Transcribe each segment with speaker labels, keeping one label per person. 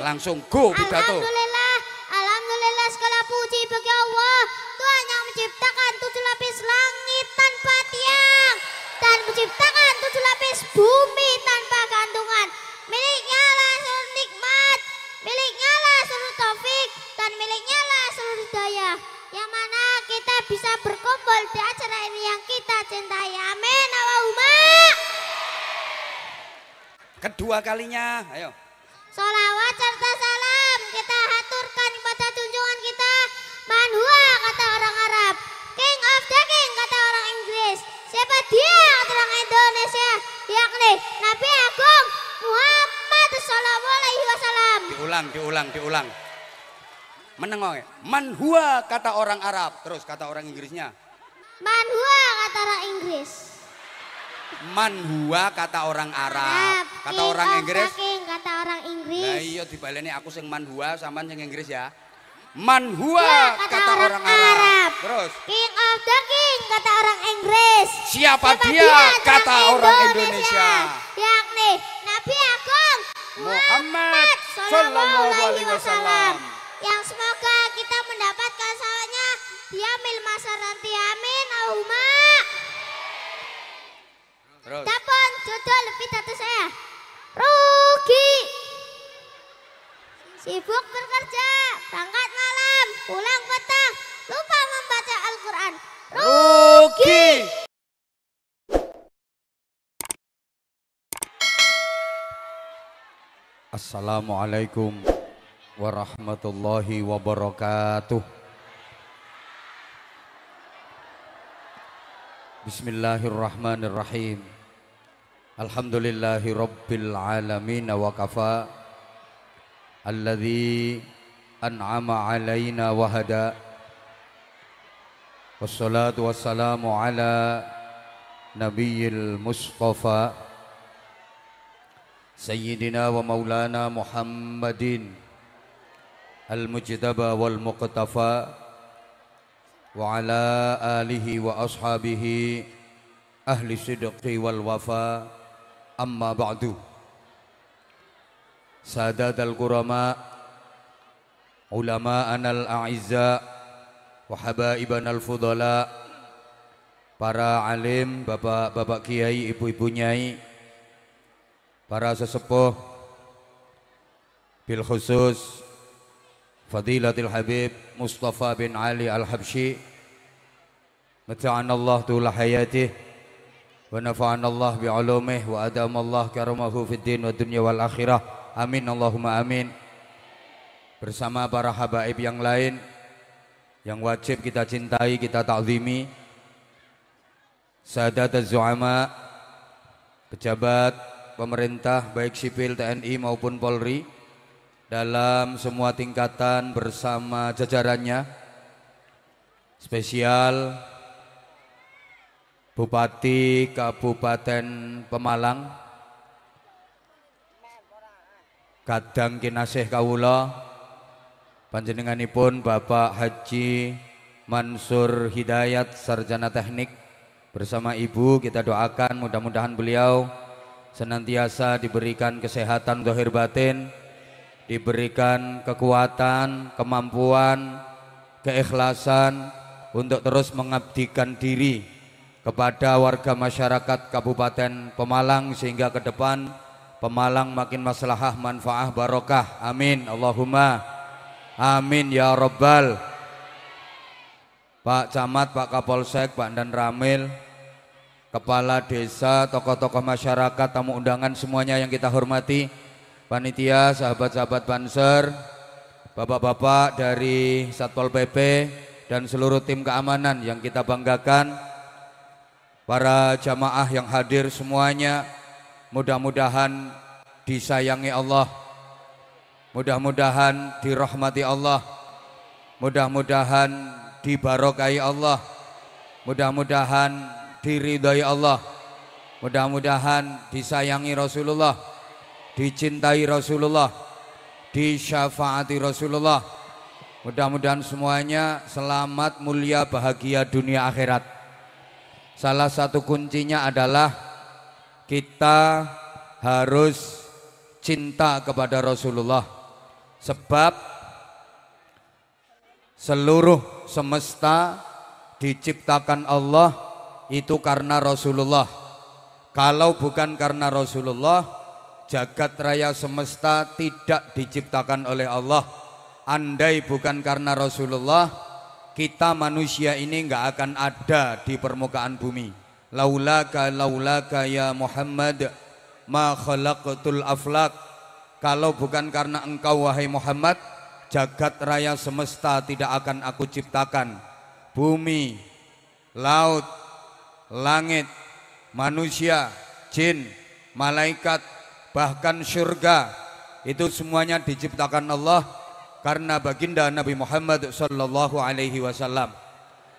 Speaker 1: langsung go pidato.
Speaker 2: Alhamdulillah, Alhamdulillah segala puji bagi Allah. Tuhan yang menciptakan tujuh lapis langit tanpa tiang Dan menciptakan tujuh lapis bumi tanpa gantungan Miliknya lah seluruh nikmat Miliknya lah seluruh taufik Dan miliknya lah seluruh daya Yang mana kita bisa berkumpul di acara ini yang kita cintai. Amin Allahumma.
Speaker 1: Kedua kalinya, ayo. Diulang, diulang, diulang. Menengok. Man huwa kata orang Arab. Terus kata orang Inggrisnya.
Speaker 2: Manhua kata orang Inggris
Speaker 1: Man huwa kata orang Arab.
Speaker 2: Arab
Speaker 1: Kata
Speaker 2: King
Speaker 1: orang Inggris.
Speaker 2: King kata orang Inggris
Speaker 1: Nah iya dibaleni aku sing man huwa sampean sing Inggris ya. Man huwa
Speaker 2: Ya,
Speaker 1: kata, orang, Arab. Terus
Speaker 2: King of the King kata orang Inggris
Speaker 1: siapa,
Speaker 2: Siapa
Speaker 1: dia, kata orang Indonesia.
Speaker 2: Yakni Nabi Agung
Speaker 1: Muhammad
Speaker 2: Sallallahu Alaihi Wasallam. Yang semoga kita mendapatkan salawatnya Diamil masa nanti. Amin. Allahumma.
Speaker 1: Terus.
Speaker 2: Dapon judul pidato saya. Rugi. Sibuk bekerja Berangkat malam Pulang petang Lupa membaca Al-Quran.
Speaker 1: Rugi. Assalamualaikum warahmatullahi wabarakatuh. Bismillahirrahmanirrahim. Alhamdulillahi rabbil alamin wa kafa alladhi an'ama alaina wa hada Wassalatu wassalamu ala nabiyil mustafa Sayyidina wa maulana Muhammadin Al-mujtaba wal muqtafa Wa ala alihi wa ashabihi Ahli sidqi wal wafa Amma ba'du Sadat al-kurama Ulama'an al-a'izza wa habaibana al-fudala para alim, bapak-bapak kiai, ibu-ibu nyai, para sesepuh bil khusus Fadilatul Habib Mustafa bin Ali Al-Habsyi Mata'ana Allah tula hayatih wa Allah bi'ulumih wa adama Allah karamahu fid din wa dunya wal akhirah amin Allahumma amin bersama para habaib yang lain yang wajib kita cintai, kita takzimi. Sadat az-zu'ama, pejabat pemerintah baik sipil TNI maupun Polri dalam semua tingkatan bersama jajarannya. Spesial Bupati Kabupaten Pemalang Kadang Kinasih Kawula Panjenenganipun Bapak Haji Mansur Hidayat Sarjana Teknik bersama Ibu kita doakan mudah-mudahan beliau senantiasa diberikan kesehatan dohir batin, diberikan kekuatan, kemampuan, keikhlasan untuk terus mengabdikan diri kepada warga masyarakat Kabupaten Pemalang sehingga ke depan Pemalang makin maslahah, manfaah, barokah. Amin. Allahumma Amin ya Rabbal Pak Camat, Pak Kapolsek, Pak Dan Ramil Kepala desa, tokoh-tokoh masyarakat, tamu undangan semuanya yang kita hormati Panitia, sahabat-sahabat Banser Bapak-bapak dari Satpol PP Dan seluruh tim keamanan yang kita banggakan Para jamaah yang hadir semuanya Mudah-mudahan disayangi Allah Mudah-mudahan dirahmati Allah. Mudah-mudahan dibarokai Allah. Mudah-mudahan diridhai Allah. Mudah-mudahan disayangi Rasulullah, dicintai Rasulullah, disyafaati Rasulullah. Mudah-mudahan semuanya selamat, mulia, bahagia dunia akhirat. Salah satu kuncinya adalah kita harus cinta kepada Rasulullah Sebab seluruh semesta diciptakan Allah itu karena Rasulullah. Kalau bukan karena Rasulullah, jagat raya semesta tidak diciptakan oleh Allah. Andai bukan karena Rasulullah, kita manusia ini nggak akan ada di permukaan bumi. Laulaka laulaka ya Muhammad ma khalaqatul aflak. Kalau bukan karena engkau wahai Muhammad, jagat raya semesta tidak akan aku ciptakan. Bumi, laut, langit, manusia, jin, malaikat, bahkan surga itu semuanya diciptakan Allah karena baginda Nabi Muhammad sallallahu alaihi wasallam.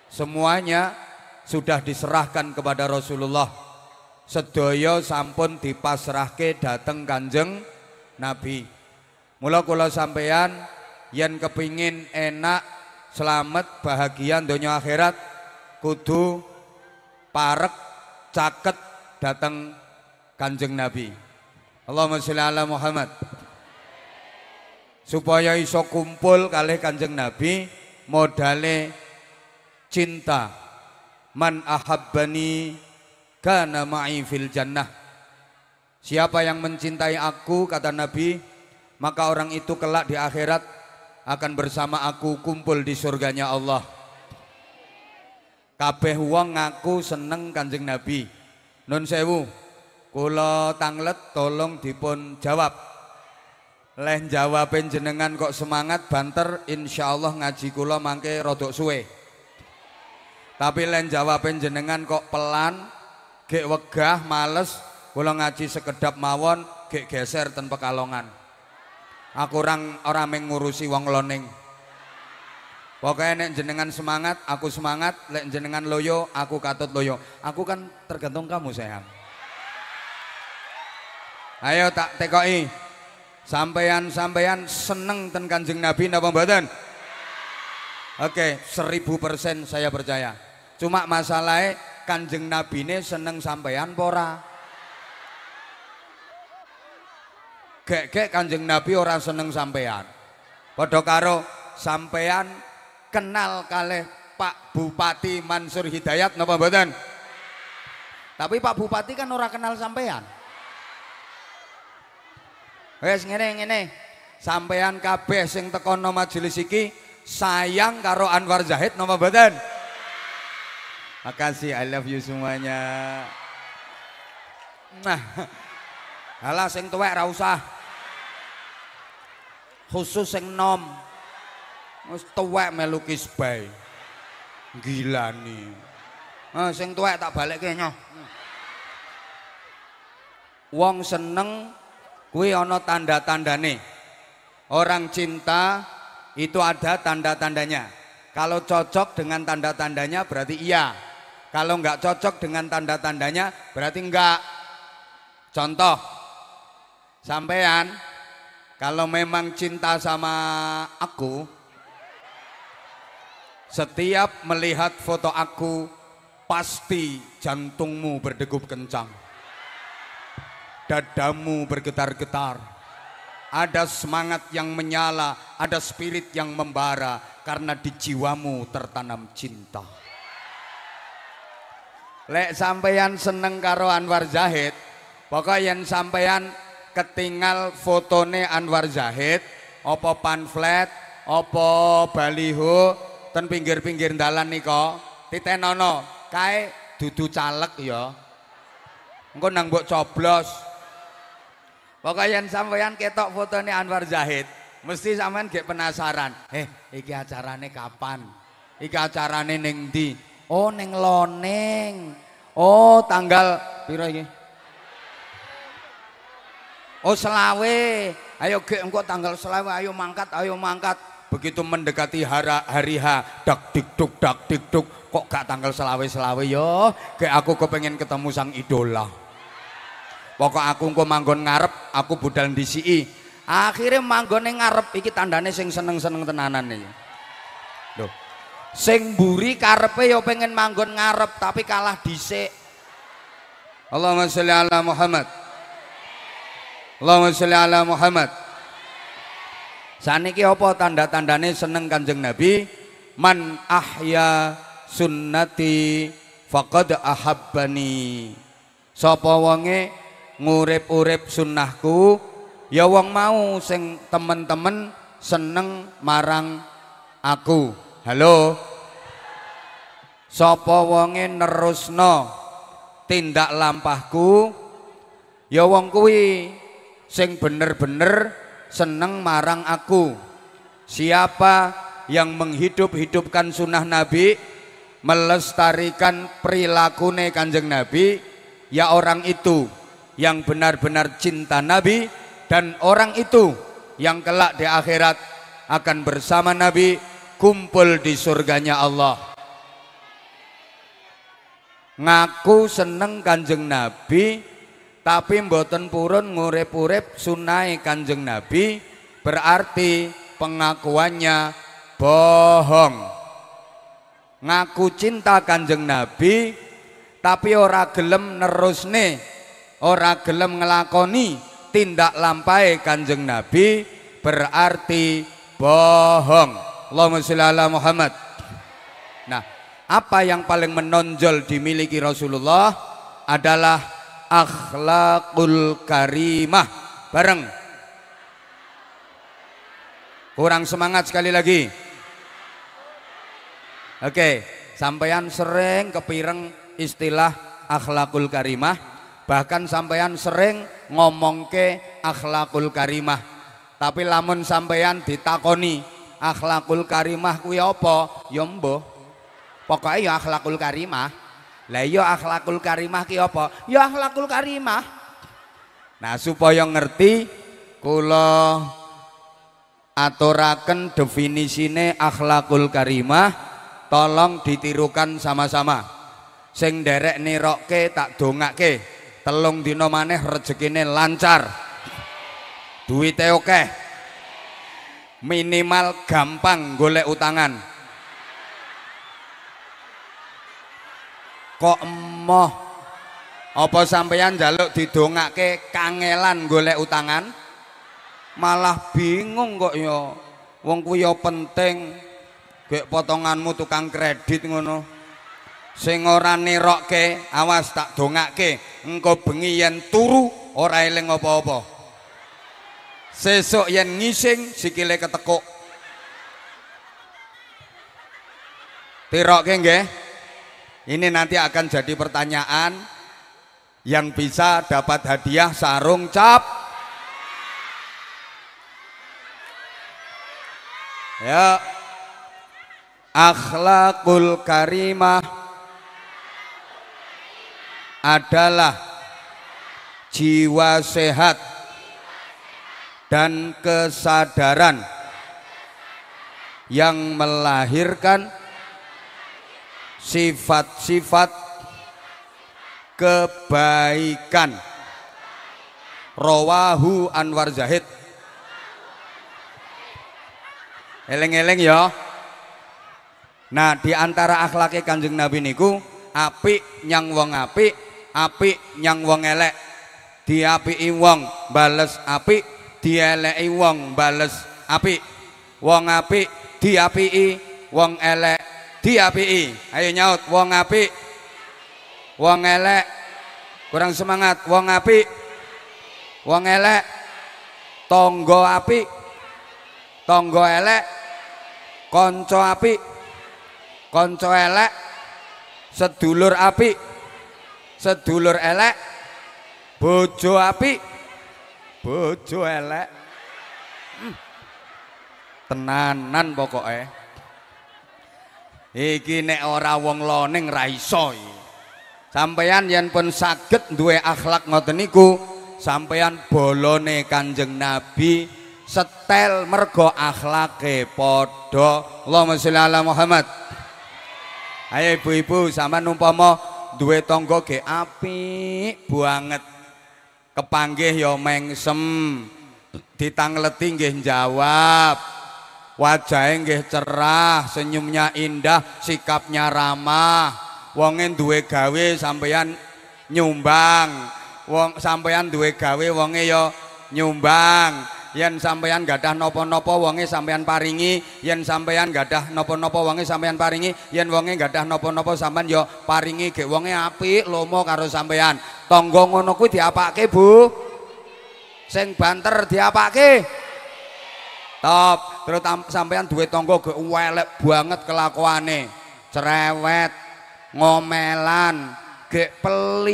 Speaker 1: Semuanya sudah diserahkan kepada Rasulullah. Sedaya sampun dipasrahke dateng Kanjeng Nabi. Mula kula sampeyan yen kepingin enak, selamat, bahagia donya akhirat kudu parek caket dateng Kanjeng Nabi. Allahumma sholli ala Muhammad. Supaya iso kumpul kali kanjeng Nabi modale cinta. Man ahabbani kana ma'i fil jannah. Siapa yang mencintai aku kata Nabi maka orang itu kelak di akhirat akan bersama aku kumpul di surganya Allah kabeh wong ngaku seneng kanjeng Nabi nun sewu kula tanglet tolong dipun jawab Leh jawabin jenengan kok semangat banter insya Allah ngaji kula mangke rodok suwe. Tapi leh jawabin jenengan kok pelan, gek wegah, males, kula ngaji sekedap mawon, gek geser ten pekalongan. Aku orang orang mengurusi wong loning. Pokoknya nek jenengan semangat, aku semangat, lek jenengan loyo, aku katut loyo. Aku kan tergantung kamu sayang. Ayo tak tekoi. Sampean-sampean seneng ten Kanjeng Nabi napa mboten? Oke, seribu persen saya percaya. Cuma masalahnya Kanjeng Nabi ini seneng sampean pora. Gek-gek Kanjeng Nabi orang seneng sampean. Padha karo sampean kenal kalih Pak Bupati Mansur Hidayat napa mboten? Tapi Pak Bupati kan orang kenal sampean. Wes ngene ngene. Sampean kabeh sing tekono majelis iki sayang karo Anwar Zahid napa mboten? Makasih I love you semuanya. Nah. Halah sing tuwek ra usah. Khusus sing nom. Wis tuwek bae. Gila nih. Nah, sing tuwek tak balikke nyoh. Wong seneng Kui ono tanda-tandane. Orang cinta itu ada tanda-tandanya. Kalau cocok dengan tanda-tandanya berarti iya. Kalau nggak cocok dengan tanda-tandanya berarti enggak. Contoh, sampean kalau memang cinta sama aku, setiap melihat foto aku pasti jantungmu berdegup kencang dadamu bergetar-getar. Ada semangat yang menyala, ada spirit yang membara karena di jiwamu tertanam cinta. Lek sampeyan seneng karo Anwar Zahid, pokoknya yang sampeyan ketinggal fotone Anwar Zahid, opo pamflet, opo baliho, ten pinggir-pinggir dalan niko, titenono, kae dudu caleg ya. Engko nang mbok coblos, Pokoknya sampeyan ketok fotonya Anwar Zahid, mesti sampean gak penasaran. Eh, iki acarane kapan? Iki acarane ning ndi? Oh, ning Loneng. Oh, tanggal piro iki? Oh, selawe. Ayo gek engko tanggal selawe, ayo mangkat, ayo mangkat. Begitu mendekati hari, hari H, dak dikduk dak dikduk, kok gak tanggal selawe selawe yo? Kayak aku kepengen ketemu sang idola. Pokok aku engko manggon ngarep, aku budal ndisiki. Akhire manggone ngarep iki tandane sing seneng-seneng tenanan iki. Loh. Sing mburi karepe ya pengen manggon ngarep tapi kalah dhisik. Allahumma sholli ala Muhammad. Allahumma sholli ala Muhammad. Saniki apa tanda-tandane seneng Kanjeng Nabi? Man ahya sunnati faqad ahabbani. Sapa wonge ngurip-urip sunnahku ya wong mau sing temen-temen seneng marang aku. Halo. Sapa wonge nerusno tindak lampahku ya wong kuwi sing bener-bener seneng marang aku. Siapa yang menghidup-hidupkan sunnah Nabi, melestarikan perilakune kanjeng Nabi, ya orang itu yang benar-benar cinta Nabi dan orang itu yang kelak di akhirat akan bersama Nabi kumpul di surganya Allah. Ngaku seneng kanjeng Nabi tapi mboten purun ngurip-urip sunai Kanjeng Nabi berarti pengakuannya bohong. Ngaku cinta Kanjeng Nabi tapi ora gelem nerusne, ora gelem ngelakoni tindak lampai Kanjeng Nabi berarti bohong. Allahumma sholli ala Muhammad. Nah, apa yang paling menonjol dimiliki Rasulullah adalah akhlakul karimah. Bareng. Kurang semangat sekali lagi. Oke sampean sering kepireng istilah akhlakul karimah. Bahkan sampean sering ngomong ke akhlakul karimah. Tapi lamun sampean ditakoni akhlakul karimah kuwi apa? Ya mbuh. Pokoknya ya akhlakul karimah lah iya akhlakul karimah ki apa? Ya akhlakul karimah. Nah, supaya ngerti kula aturaken definisine akhlakul karimah tolong ditirukan sama-sama. Sing derek nirokke tak dongake. Telung dina maneh rezekine lancar. Duwite akeh. Minimal gampang golek utangan. Kok emoh? Apa sampeyan jaluk didongake kangelan golek utangan? Malah bingung kok ya. Wong kuwi ya penting. Gek potonganmu tukang kredit ngono. Sing ora nirokke awas tak dongake engko bengi yen turu ora eling apa-apa. Sesuk yen ngising sikile ketekuk. Tirokke nggih ini nanti akan jadi pertanyaan yang bisa dapat hadiah sarung cap. Ya. Akhlakul karimah adalah jiwa sehat dan kesadaran yang melahirkan sifat-sifat kebaikan. Rawahu Anwar Zahid. Eleng-eleng ya. Nah di antara akhlaknya kanjeng Nabi niku api nyang wong api api nyang wong elek. Diapi wong bales api dieleki wong bales api wong api diapi wong elek diapii ayo nyaut wong apik. Wong elek. Kurang semangat wong apik. Wong elek. Tonggo apik. Tonggo elek. Konco apik. Konco elek. Sedulur apik. Sedulur elek. Bojo apik. Bojo elek. Hmm. tenanan pokoknya Iki nek ora wong loning ra iso Sampeyan yen pun saged duwe akhlak ngoten niku, sampeyan bolone Kanjeng Nabi setel mergo akhlake padha. Allahumma sholli ala Muhammad. Ayo ibu-ibu sampean umpama duwe tangga ge apik banget. Kepanggih ya mengsem. Ditangleti nggih jawab wajahnya nggih cerah, senyumnya indah, sikapnya ramah. Wonge duwe gawe sampeyan nyumbang. Wong sampeyan duwe gawe wonge ya nyumbang. yen sampeyan gadah napa-napa wonge sampeyan paringi yen sampeyan gadah napa-napa wonge sampeyan paringi yen wonge gadah napa-napa sampeyan yo paringi gek wonge apik lomo karo sampeyan tangga ngono kuwi diapake Bu sing banter diapake top terus sampeyan duwe tangga gek welek banget kelakuane. Cerewet ngomelan gek pelit.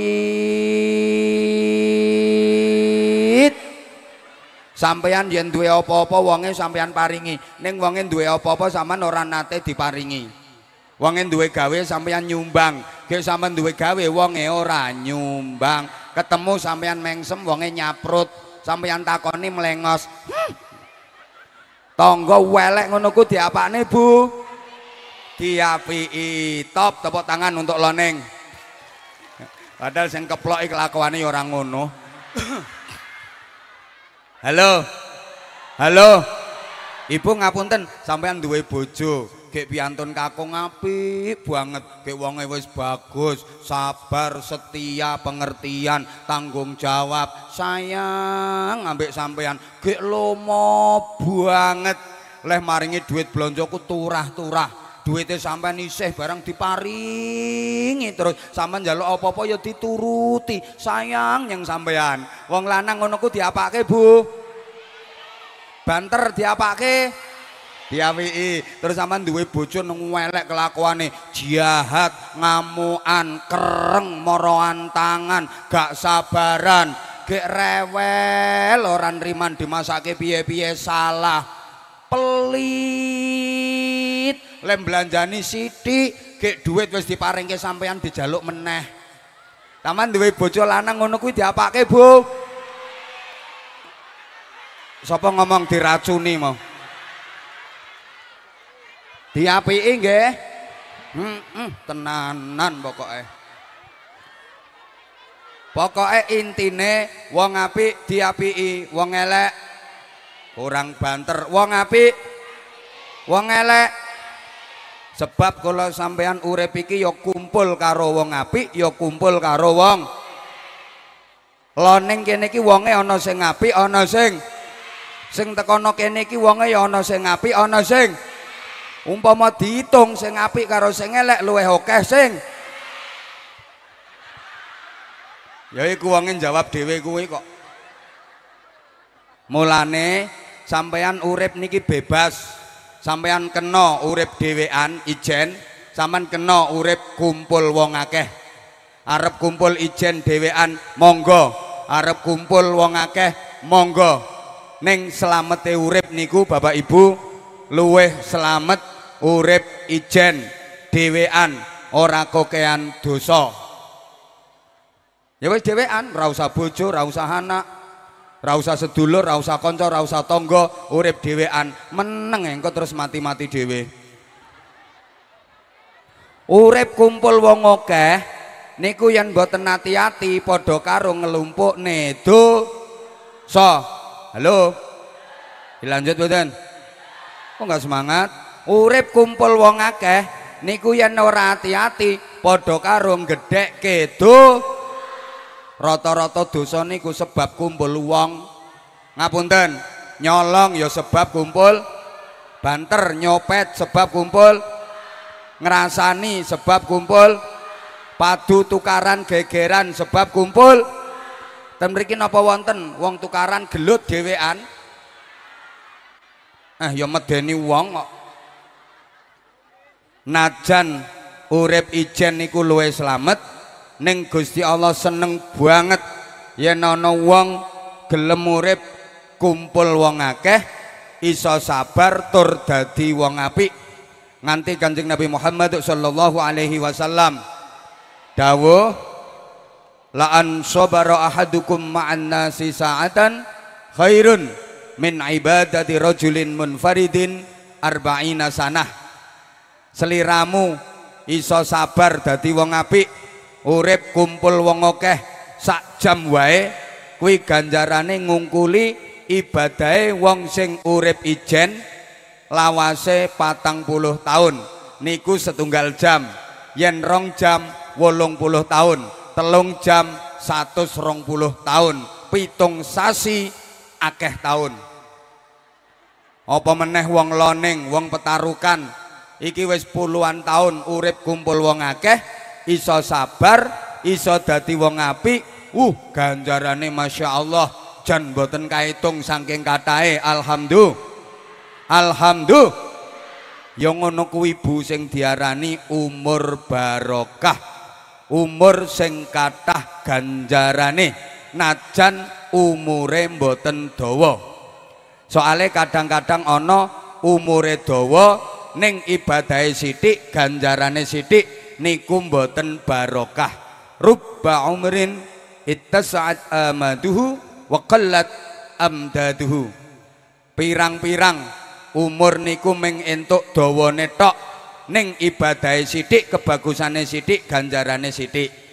Speaker 1: Sampeyan yen duwe apa-apa wonge sampeyan paringi. Ning wonge duwe apa-apa sampean ora nate diparingi. Wonge duwe gawe sampeyan nyumbang. Gek sampean duwe gawe wonge ora nyumbang. Ketemu sampeyan mengsem wonge nyaprut. Sampeyan takoni melengos hmm. Tangga welek ngono ku diapane Bu? Diapiki. Top tepuk tangan untuk loneng. Padahal sing keplok kelakuane ya ora ngono. Halo? Halo? Ibu ngapunten sampean duwe bojo gek piantun kakung apik banget. Gek wonge wis bagus sabar setia pengertian tanggung jawab. Sayang ambek sampean gek lomo banget. Leh maringi duit blonjoku turah-turah. Duitnya sampai nisih barang diparingi terus. Sampai njaluk apa-apa ya dituruti. Sayang yang sampean. Wong lanang ngono ku diapake Bu. Banter diapake diawiki. Terus sampean duwe bojo welek kelakuane. Jahat ngamuan kereng moroan tangan gak sabaran. Gek rewel ora nriman dimasake piye-piye salah. Pelit. Lem belanjani sithik gek duit wis diparingke sampean dijaluk meneh. Taman duwe bojo lanang ngono kuwi diapake Bu. Sapa ngomong diracuni mau diapiki nggih. Hmm, tenanan pokoke. Pokoke intine wong apik diapiki wong elek. Kurang banter wong apik wong elek. Sebab kalau sampean urip iki ya kumpul karo wong apik ya kumpul karo wong. Loning kene iki wonge ana sing apik ana sing sing tekono kene iki wonge ya ana sing apik ana sing umpama diitung sing apik karo sing elek luwih akeh sing. Ya iku wonge jawab dhewe kuwi kok. Mulane sampean urip niki bebas. Sampean kena urip dhewean ijen. Sampean kena urip kumpul wong akeh. Arep kumpul ijen dhewean monggo. Arep kumpul wong akeh monggo. Ning selamete urip niku Bapak Ibu luweh selamet urip ijen dhewean ora kokean dosa ya wis dhewean ora usah bojo ora usah anak Ra usah sedulur, ra usah kanca, ra usah tangga, urip meneng engko terus mati-mati dhewe. Urip kumpul wong akeh niku yen mboten ati-ati padha karo ngelumpuk nedo. So, halo. Dilanjut mboten? Kok enggak semangat? Urip kumpul wong akeh niku yen ora ati-ati padha karo gedhekke do rata-rata dosa niku sebab kumpul wong. Ngapunten? Nyolong ya sebab kumpul. Banter nyopet sebab kumpul. Ngerasani sebab kumpul. Padu tukaran gegeran sebab kumpul. Dan mriki napa wonten? Wong tukaran gelut dhewean eh ya medeni wong kok najan urip ijen niku luwe slamet ning Gusti Allah seneng banget yen ana wong gelem urip kumpul wong akeh iso sabar tur dadi wong apik. Nganti Kanjeng Nabi Muhammad sallallahu alaihi wasallam. Dawuh la an sabara ahadukum ma'an nasi sa'atan khairun min ibadati rajulin munfaridin arba'ina sanah seliramu. Iso sabar dadi wong apik. Urip kumpul wong akeh. Sak jam wae kuwi ganjarane ngungkuli ibadahe wong sing urip ijen lawase patang puluh tahun. Niku setunggal jam. Yen rong jam wolong puluh tahun. Telung jam satu rong puluh tahun. Pitung sasi akeh tahun. Apa meneh wong loning wong petarukan iki wis puluhan tahun urip kumpul wong akeh iso sabar iso dadi wong apik. Uh ganjarane Masya Allah jan boten kaitung saking katahe alhamdulillah alhamdulillah ya ngono kuwi Bu sing diarani umur barokah. Umur sing kathah ganjarane najan umure mboten dawa. Soale kadang-kadang ana umure dawa ning ibadahe sithik ganjarane sithik niku mboten barokah. Rubba umrin ittasa'at amaduhu wa qallat amdaduhu. Pirang-pirang umur niku ming entuk dawane tok. Ning ibadahe sithik kebagusane sithik ganjarane sithik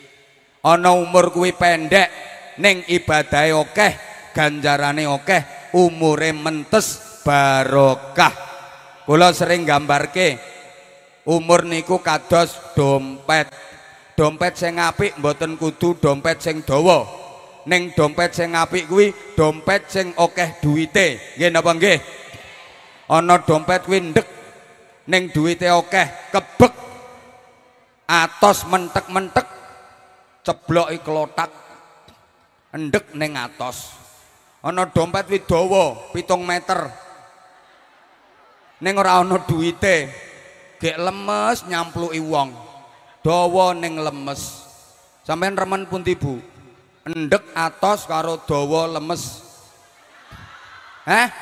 Speaker 1: ana umur kuwi pendek ning ibadahe akeh ganjarane akeh umure mentes barokah Kula sering gambarke umur niku kados dompet. Dompet sing apik mboten kudu dompet sing dawa. Ning dompet sing apik kuwi dompet sing akeh duwite. Nggih napa nggih? Ana dompet kuwi ndek ning duwite akeh, kebek. Atos mentek-mentek cebloki klotak. Endek ning atos. Ana dompet kuwi dawa 7 meter. Ning ora ana duwite gek lemes nyampluki wong. Dawa ning lemes. Sampean remen pundi Bu? Endek atos karo dawa lemes. Heh?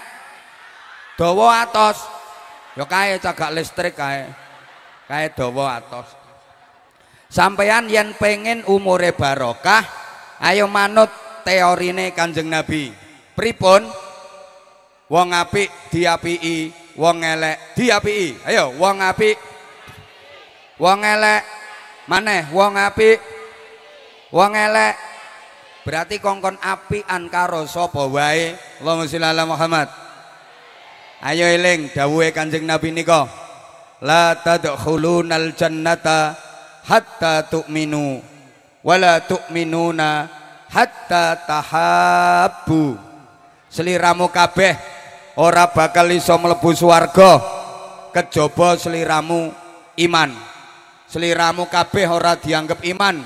Speaker 1: Dawa atos. Ya kae cagak listrik kae. Kae dawa atos. Sampean yen pengen umure barokah ayo manut teorine Kanjeng Nabi. Pripun? Wong apik diapiki wong elek diapiki. Ayo wong apik. Wong elek maneh wong apik. Wong elek berarti kongkon apian karo sapa wae? Allahumma sholli Muhammad. Ayo eling dawuhe Kanjeng Nabi nika. La tadkhulunal jannata hatta tu'minu wala tu'minuna hatta tahabbu. Seliramu kabeh ora bakal iso mlebu swarga. Kejaba sliramu iman. Sliramu kabeh ora dianggap iman.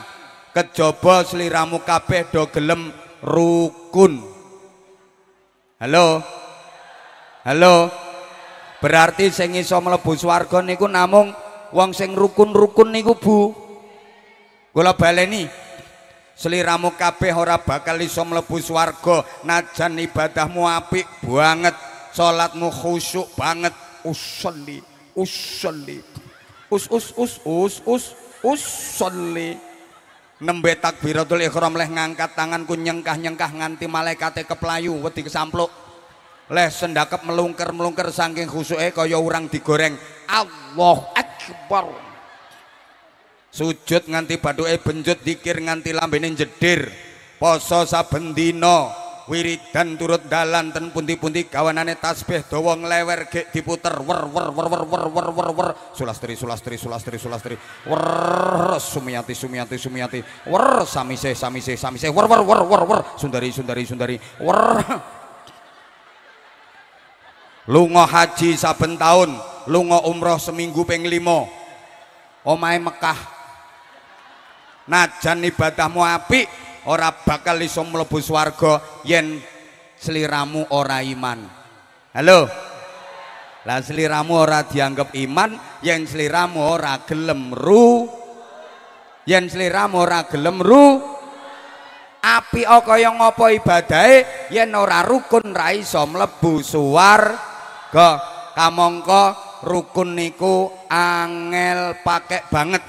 Speaker 1: Kejaba sliramu kabeh do gelem rukun. Halo? Halo? Berarti sing iso mlebu swarga niku namung wong sing rukun-rukun niku Bu. Kula baleni. Seliramu kabeh ora bakal iso mlebu swarga. Najan ibadahmu apik banget salatmu khusyuk banget. Usolli usolli. Us us us us us usolli. Nembe takbiratul ihram leh ngangkat tanganku nyengkah-nyengkah nganti malaikate keplayu wedi kesampluk. Leh sendakep melungker-melungker saking khusyuke kaya urang digoreng. Allah akbar. Sujud nganti bathuke benjut dikir nganti lambene jedir poso saben dina wiridan turut dalan ten pundi-pundi kawanane tasbih dawa nglewer gek diputer wer wer wer wer wer wer wer wer. Sulastri sulastri sulastri sulastri. Wer sumiyati sumiyati sumiyati wer samise samise samise. Wer wer wer wer wer. Sundari sundari sundari. Wer. Lunga haji saben tahun lunga umroh seminggu ping limo omahe Mekah. Najan ibadahmu apik ora bakal iso mlebu swarga yen sliramu ora iman. Halo. Lah sliramu ora dianggap iman yen sliramu ora gelem ru. Yen sliramu ora gelem ru. Api kaya ngapa ibadahe yen ora rukun ra iso mlebu swarga. Kamangka rukun niku angel pakai banget.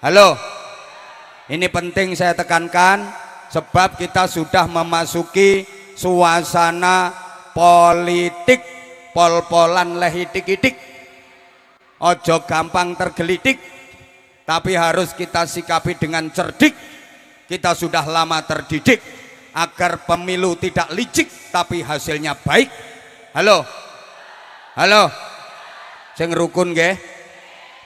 Speaker 1: Halo. Ini penting saya tekankan sebab kita sudah memasuki suasana politik pol-polan lehitik-itik ojo gampang tergelitik tapi harus kita sikapi dengan cerdik. Kita sudah lama terdidik agar pemilu tidak licik tapi hasilnya baik. Halo? Halo? Sing rukun nggih?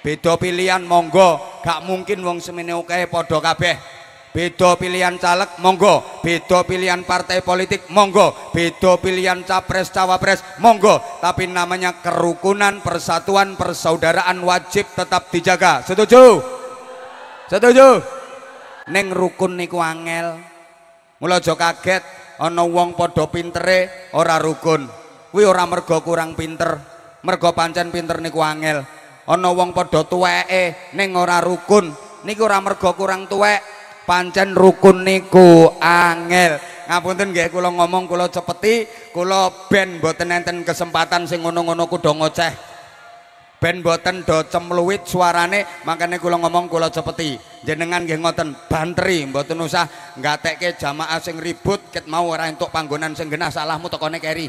Speaker 1: Beda pilihan monggo. Gak mungkin wong semene oke padha kabeh beda pilihan caleg monggo. Beda pilihan partai politik monggo. Beda pilihan capres cawapres monggo. Tapi namanya kerukunan persatuan persaudaraan wajib tetap dijaga. Setuju? Setuju? Neng rukun niku angel. Mula aja kaget ana wong padha pintere ora rukun. Kuwi ora mergo kurang pinter. Mergo pancen pinter niku angel. Ana wong padha tuweke ning ora rukun. Niku ora mergo kurang tuwek pancen rukun niku angel. Ngapunten nggih kula ngomong kula cepeti kula ben mboten enten kesempatan sing ngono-ngono kudu ngoceh. Ben mboten do cemluwit suarane makanya kula ngomong kula cepeti. Jenengan nggih ngoten bantri mboten usah ngatekke jamaah sing ribut ket mau ora entuk panggonan sing genah salahmu tekone keri.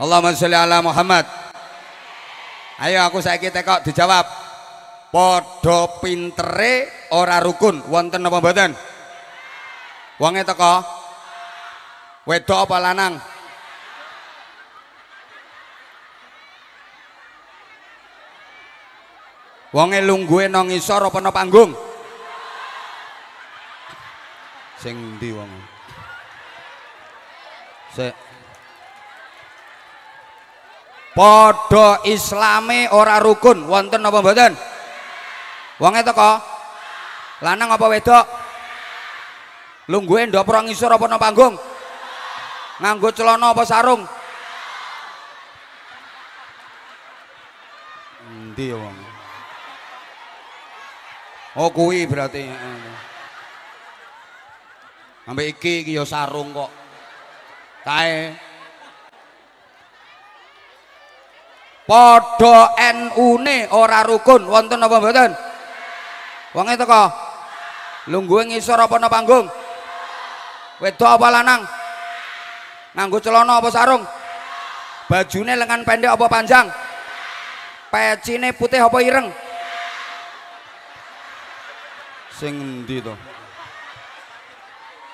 Speaker 1: Allahumma sholli ala Muhammad. Ayo aku saiki tekok dijawab Podo pintere ora rukun. Wonten apa mboten? Wonge teko? Wedok apa lanang? Wonge lungguhe nang ngisor apa nang panggung? Sing ndi wong? Sik islame ora rukun. Wonten apa mboten Wonge teko. Lanang apa wedok? Lungguhe ndok ora ngisor apa nang panggung? Nganggo celana apa sarung? Endi wong? Oh kuwi berarti. Ambek iki iki ya sarung kok. Kae. Padha NU-ne ora rukun, wonten apa mboten? Wonge teko. Lungguhe ngisor apa nang panggung? Wedok apa lanang? Nganggo celana apa sarung? Bajune lengan pendek apa panjang? Pecine putih apa ireng? Sing endi to?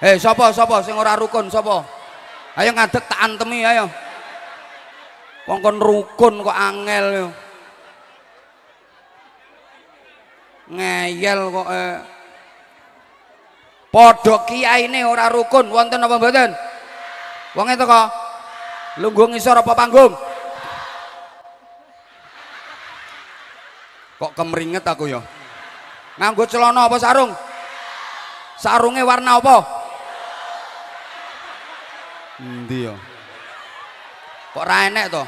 Speaker 1: Hei, sapa sapa sing ora rukun sapa? Ayo ngadeg tak antemi ayo. Wong kon rukun kok angel yo. Ngeyel kok eh. Padha kiyaine ora rukun wonten apa mboten? Wong itu kok lungguh ngisor apa panggung? Kok kemeringet aku ya? Nganggo celana apa sarung? Sarungnya warna apa? Endi ya? Kok ra enek to?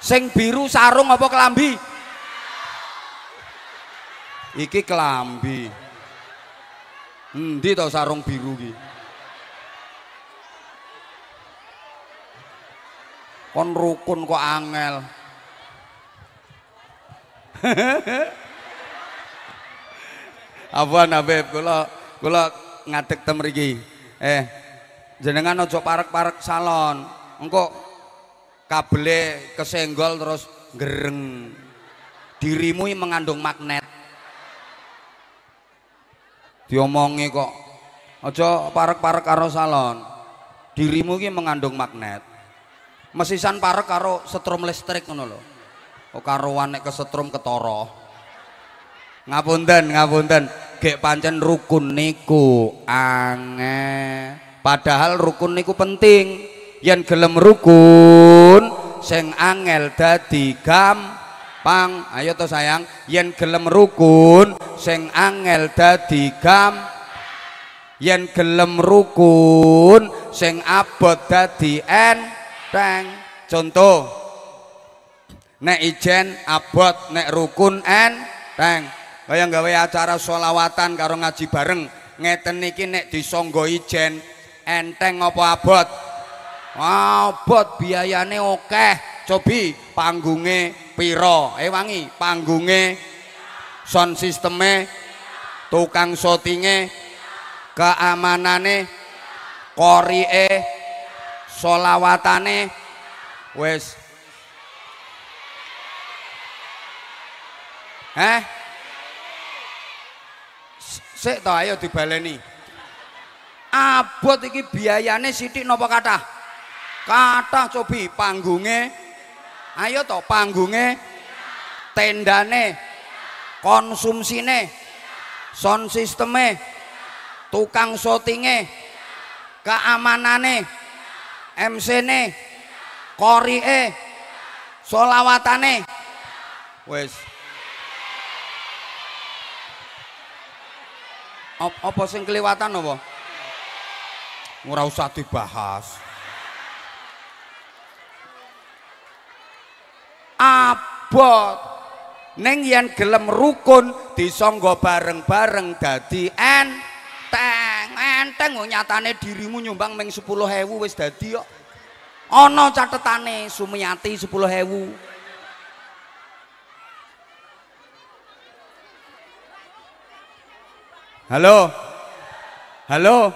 Speaker 1: Sing biru sarung apa kelambi? Iki kelambi. Endi to sarung biru ki? Kon rukun kok angel. Apa Habib kula kula ngadeg tem mriki. Eh jenengan aja parek-parek salon. Engko kabele kesenggol terus gereng. Dirimu mengandung magnet diomongi kok aja parek-parek karo salon. Dirimu ki mengandung magnet. Mesisan parek karo setrum listrik ngono lho. Kok karuan nek kesetrum ketara. Ngapunten ngapunten. Gek pancen rukun niku ange padahal rukun niku penting. Yen gelem rukun sing angel dadi gam pang. Ayo to sayang yen gelem rukun sing angel dadi gam. Yen gelem rukun sing abot dadi enteng contoh. Nek ijen abot nek rukun enteng kaya gawe acara solawatan karo ngaji bareng ngeten niki nek disangga ijen enteng apa abot? Abot biayane akeh cobi panggunge piro eh wangi. Panggunge sound sisteme tukang syutinge keamanane korie solawatane wes. Eh sik to ayo dibaleni. Abot iki biayane sithik napa kathah? Kathah cobi panggunge ayo to panggunge tendane konsumsine sound sisteme tukang syutinge keamanane MC-ne korie solawatane wes. Apa sing kelewatan apa? Ora usah dibahas abot neng yen gelem rukun disangga bareng-bareng dadi enteng enteng nyatane dirimu nyumbang ming 10.000 wis dadi kok ana catetane Sumiati 10.000 Halo. Halo.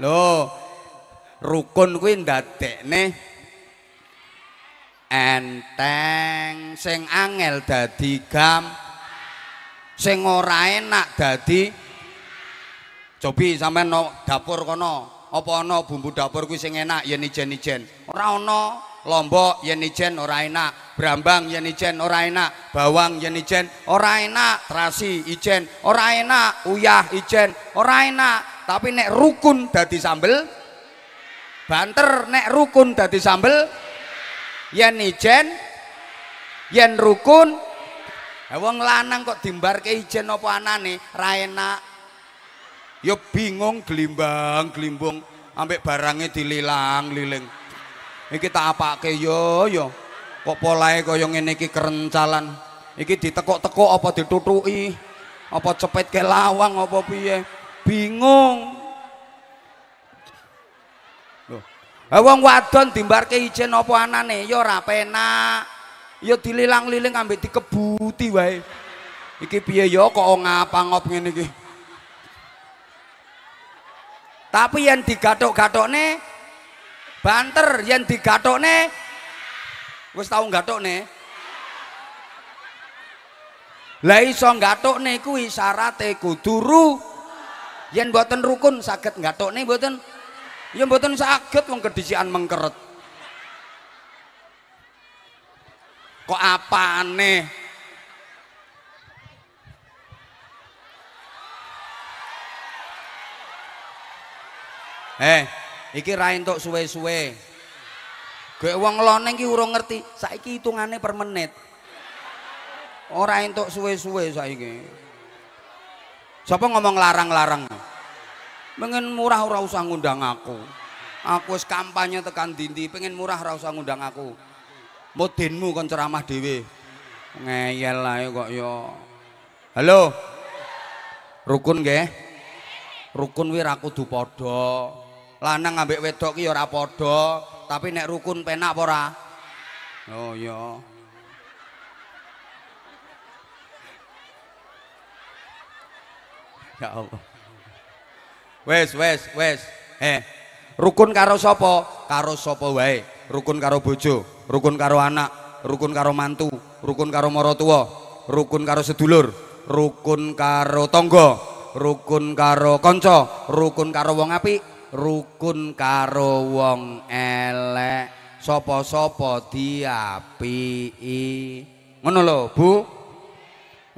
Speaker 1: Loh. Rukun kuwi ndadekne enteng. Sing angel dadi gam sing ora enak dadi cobi. Sampean no dapur kono apa ana bumbu dapur kuwi sing enak? Yen ijen-ijen. Ora ana. Lombok yen ijen ora enak. Brambang yen ijen ora enak. Bawang yen ijen ora enak. Terasi ijen ora enak. Uyah ijen ora enak. Tapi nek rukun dadi sambel banter. Nek rukun dadi sambel yen ijen yen rukun. Wong lanang kok dimbarke ijen apa anane? Ra enak. Ya bingung glimbang glimbung ambek barangnya dililang liling. Iki tak apake yo yo. Kok polahe kaya ngene iki kerencalan? Iki ditekuk-tekuk apa ditutuki? Apa cepet ke lawang apa piye? Bingung lho wong wadon dimbarke ijen apa anane? Ya ora penak. Ya dililang-liling ambek dikebuti wae. Iki piye ya? Kok ngapa-ngop ngene iki? Tapi yang digathuk-gathukne banter. Yang digatokne wis tau gatokne lah iso gatokne kuwi syarate kudu ru. Yen mboten rukun saged gatokne mboten ya mboten saged wong kedisikan mengkeret. Kok apane? Eh, iki ra entuk suwe-suwe. Gek wong lone iki urung ngerti saiki hitungane per menit. Ora entuk suwe-suwe saiki. Sapa ngomong larang-larang pengen murah ora usah ngundang aku. Aku wis kampanye tekan dindi pengen murah ora usah ngundang aku. Modenmu kon ceramah dhewe. Ngeyel ae kok yo. Halo? Rukun nggih? Rukun wi ra kudu padha. Lanang ambek wedok ki ora padha, tapi nek rukun penak apa ora? Oh iya. Ya Allah. Wes, wes, wes. Eh, rukun karo sapa? Karo sapa wae. Rukun karo bojo, rukun karo anak, rukun karo mantu, rukun karo maratuwa, rukun karo sedulur, rukun karo tangga, rukun karo kanca, rukun karo wong apik, rukun karo wong elek sapa-sapa diapiki ngono lho Bu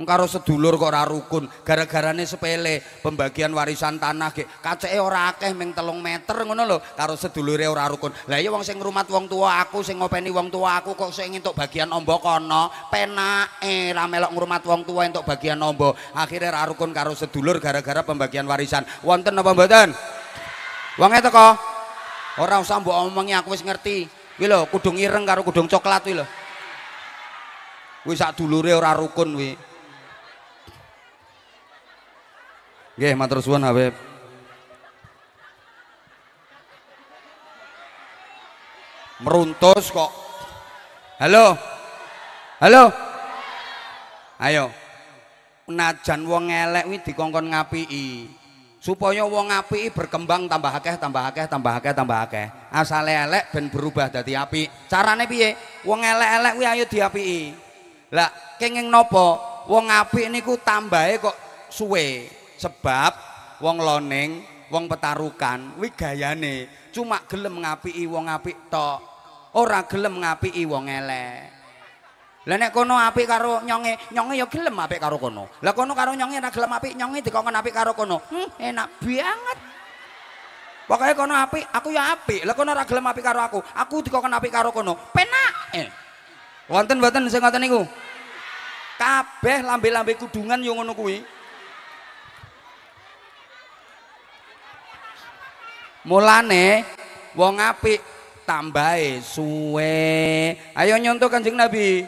Speaker 1: karo sedulur kok ora rukun gara-garane sepele pembagian warisan tanah ge kaceke ora akeh ming telung meter ngono lho karo sedulure ora rukun lah iya wong sing ngrumat wong tua aku sing ngopeni wong tua aku kok sing entuk bagian ombo kono penake ra melok ngrumat wong tua entuk bagian ombo akhirnya ora rukun karo sedulur gara-gara pembagian warisan wonten apa mboten Wonge teko. Ora usah mbok omongi aku wis ngerti. Kuwi lho kudung ireng karo kudung coklat kuwi lho. Kuwi sak dulure ora rukun kuwi. Nggih, matur suwun Habib. Meruntus kok. Halo. Halo. Ayo. Najan wong elek kuwi dikongkon ngapiki. supaya wong apik berkembang tambah akeh tambah akeh tambah akeh tambah akeh asale elek ben berubah dadi apik carane piye wong elek-elek kuwi ayo diapiki lah kenging napa wong apik niku tambahe kok suwe sebab wong loning wong petarukan kuwi gayane cuma gelem ngapiki wong apik tok ora gelem ngapiki wong elek Lah nek kono apik karo nyonge, nyonge ya gelem apik karo kono. Lah kono karo nyonge ora gelem apik, nyonge dikongkon apik karo kono. Hmm, enak banget. Pokoknya kono apik, aku ya apik. Lah kono ora gelem apik karo aku, aku dikongkon apik karo kono. Penak. Eh. Wonten mboten sing ngoten niku? Kabeh lambe-lambe kudungan yo ngono. Mulane wong apik tambahe suwe. Ayo nyontoh Kanjeng Nabi.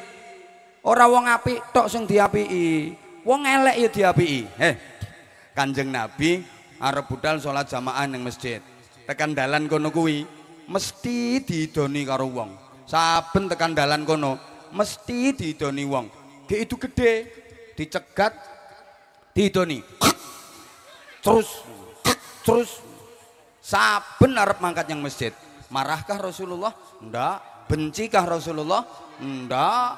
Speaker 1: Ora wong apik tok sing diapiki. Wong elek ya diapiki. Eh. Kanjeng Nabi arep budal salat jamaah ning masjid. Tekan dalan kono kuwi mesti diidoni karo wong. Saben tekan dalan kono mesti diidoni wong. Ge itu gede dicegat diidoni. Terus terus saben arep mangkat yang masjid marahkah Rasulullah? Ndak. Bencikah Rasulullah? Ndak.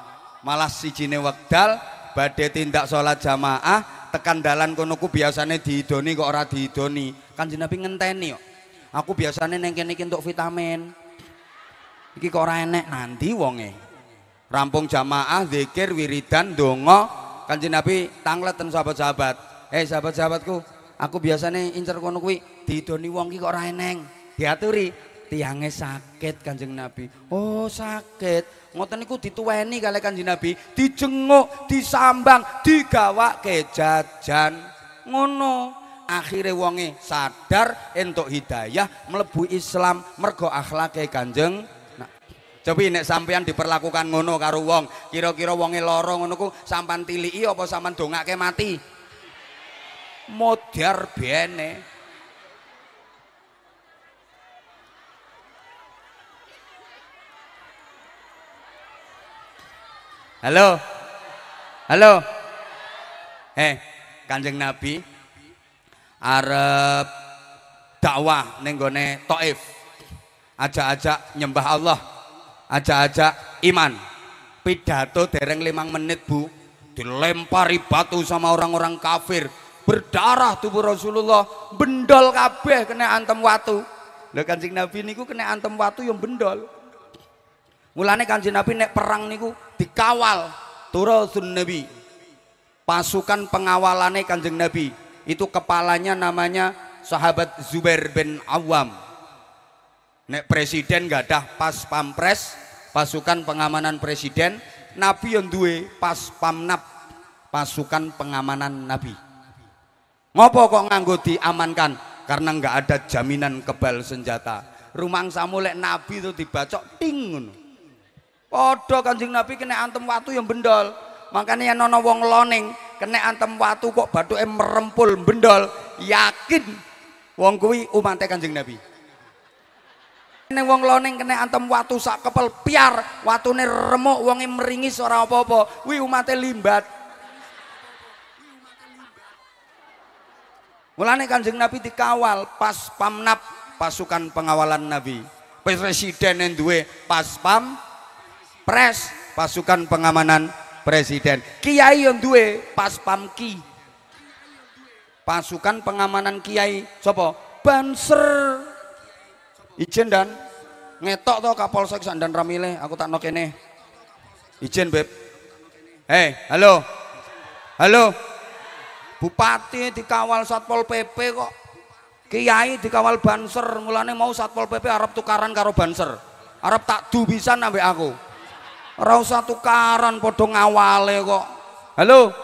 Speaker 1: Malah sijine wekdal badhe tindak sholat jamaah tekan dalan kono ku biasane diidoni kok ora diidoni kanjeng Nabi ngenteni aku biasane neng kene iki untuk vitamin. Iki kok ora enek nanti wonge. Rampung jamaah zikir wiridan donga. Kanjeng Nabi tangleten sahabat-sahabat. Eh sahabat-sahabatku aku biasanya incer kono kuwi didoni wong ki kok ora eneng. Diaturi tiange sakit kanjeng nabi. Oh sakit. Ngoten niku dituweni kali kanjeng nabi. Dijenguk disambang digawake jajan. Ngono. Akhirnya wonge sadar entuk hidayah melebu Islam mergo akhlake kanjeng. Nah, Coba nek sampean diperlakukan ngono karo wong, kira-kira wonge lara ngono ku sampean tiliki apa sampean dongake mati? Modar bene Halo. Halo. Eh, Kanjeng Nabi arep dakwah ning gone Taif. Ajak-ajak nyembah Allah. Ajak-ajak iman. Pidato dereng limang menit, Bu. Dilempari batu sama orang-orang kafir berdarah tubuh Rasulullah. Bendol kabeh kena antem watu. Lho kanjeng Nabi niku kena antem watu yang bendol. Mulane kanjeng Nabi nek perang niku dikawal. Turasun Nabi. Pasukan pengawalannya kanjeng Nabi. Itu kepalanya namanya sahabat Zubair bin Awam. Nek presiden gak ada pas pampres pasukan pengamanan presiden Nabi yang duwe pas pamnap pasukan pengamanan Nabi Ngopo kok nganggo diamankan? Karena nggak ada jaminan kebal senjata. Rumang samu lek Nabi itu dibacok ting ngono. Padha Kanjeng Nabi kena antem watu yang bendol. Makanya yang nono wong loning kena antem watu kok bathuke merempul bendol, yakin wong kuwi umate Kanjeng Nabi. Neng wong loning kena antem watu sak kepel piar, watune remuk wonge meringis ora apa-apa. Kuwi umate limbat. Mulane Kanjeng Nabi dikawal pas pamnap pasukan pengawalan Nabi. Presiden yang duwe pas pam pres pasukan pengamanan presiden. Kiai yang duwe pas pam ki. Pasukan pengamanan kiai sapa? Banser. Ijen dan ngetok to Kapolsek Sandan Ramile, aku tak nokene. Ijen, Beb. Hei, halo. Halo. Bupati dikawal Satpol PP kok. Kiai dikawal Banser, mulane mau Satpol PP Arab tukaran karo Banser. Arab tak du bisa nabe aku. Ora usah tukaran padha ngawale kok. Halo.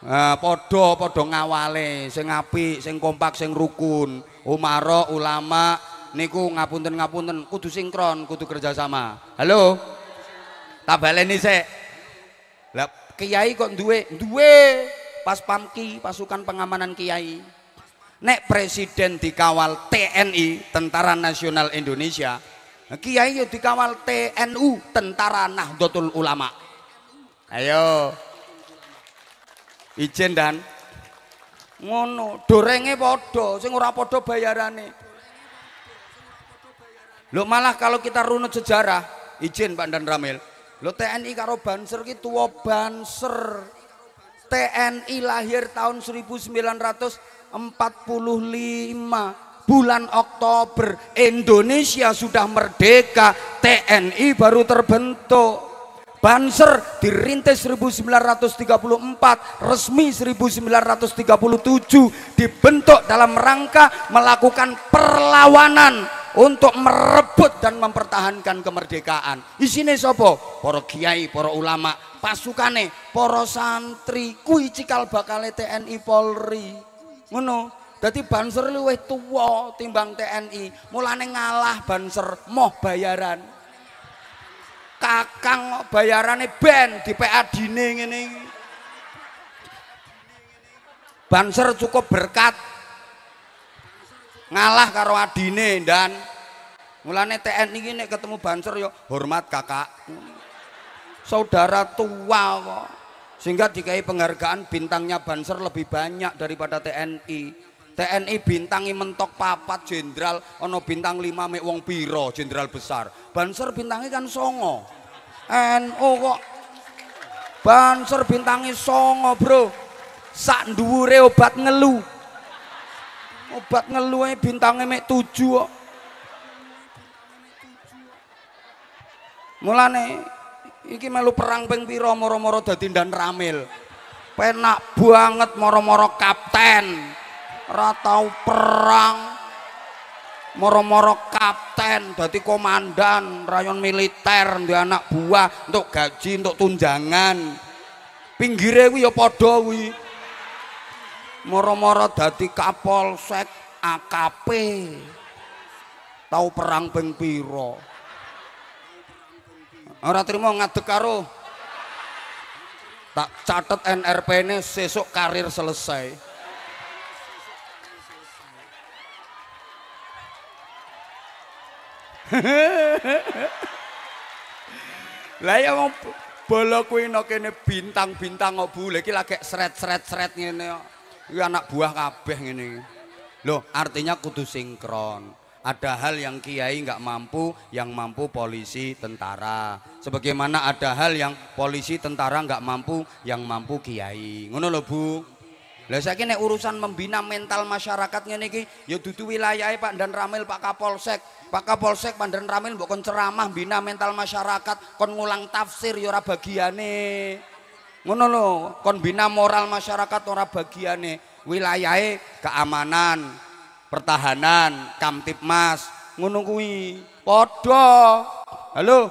Speaker 1: Nah, padha padha ngawale, sing apik, sing kompak, sing rukun. Umaro, ulama niku ngapunten-ngapunten kudu sinkron, kudu kerjasama. Halo. Tak baleni sik. Lah kiai kok duwe? Duwe pas pamki pasukan pengamanan kiai. Nek presiden dikawal TNI Tentara Nasional Indonesia. Kiai yo dikawal TNU Tentara Nahdlatul Ulama. Ayo. Izin dan. Ngono dorenge podo sing ora podo bayarane. Lo malah kalau kita runut sejarah izin Pak Dan Ramil. Lo TNI karo Banser ki tuwa Banser TNI lahir tahun 1945 bulan Oktober. Indonesia sudah merdeka TNI baru terbentuk. Banser dirintis 1934, resmi 1937, dibentuk dalam rangka melakukan perlawanan untuk merebut dan mempertahankan kemerdekaan. Isine sapa? Para kiai, para ulama, pasukane, para santri, kuwi cikal bakale TNI Polri. Ngono. Dadi Banser luwih tuwa timbang TNI. Mulane ngalah Banser moh bayaran kakang bayarane ben di PA ngene iki Banser cukup berkat ngalah karo adine dan. Mulane TNI nek ketemu Banser yo hormat kakak saudara tua kok. Sehingga dikai penghargaan bintangnya Banser lebih banyak daripada TNI TNI bintangi mentok papat jenderal. Ono bintang lima mek wong piro jenderal besar. Banser bintangi kan songo. NU kok. Banser bintangi songo bro. Sak dhuwure obat ngelu obat ngelu ae bintange mek tujuh kok. Mulane iki melu perang ping pira? Moro-moro dadi dan ramil. Penak banget moro-moro kapten. Ratau perang. Moro-moro kapten dadi komandan rayon militer di anak buah untuk gaji untuk tunjangan. Pinggirnya kuwi ya kuwi moro-moro dadi kapolsek AKP tau perang ping pira ora trimo ngadeg karo tak catet NRP ini sesuk karir selesai Lah ya wong bola kuwi no bintang-bintang kok Bu. Iki lagi seret-seret-seret ngene kok. Iki anak buah kabeh iki. Loh, artinya kudu sinkron. Ada hal yang kiai nggak mampu, yang mampu polisi, tentara. Sebagaimana ada hal yang polisi, tentara nggak mampu, yang mampu kiai. Ngono loh Bu. Lah saiki nek urusan membina mental masyarakat ngene iki ya dudu wilayahe Pak Dan Ramil Pak Kapolsek. Pak Kapolsek Pak Dan Ramil mbok ceramah bina mental masyarakat, kon ngulang tafsir ya ora bagiane. Ngono lho, kon bina moral masyarakat ora bagiane. Wilayahe keamanan, pertahanan, Kamtipmas, ngono kuwi. Padha. Halo.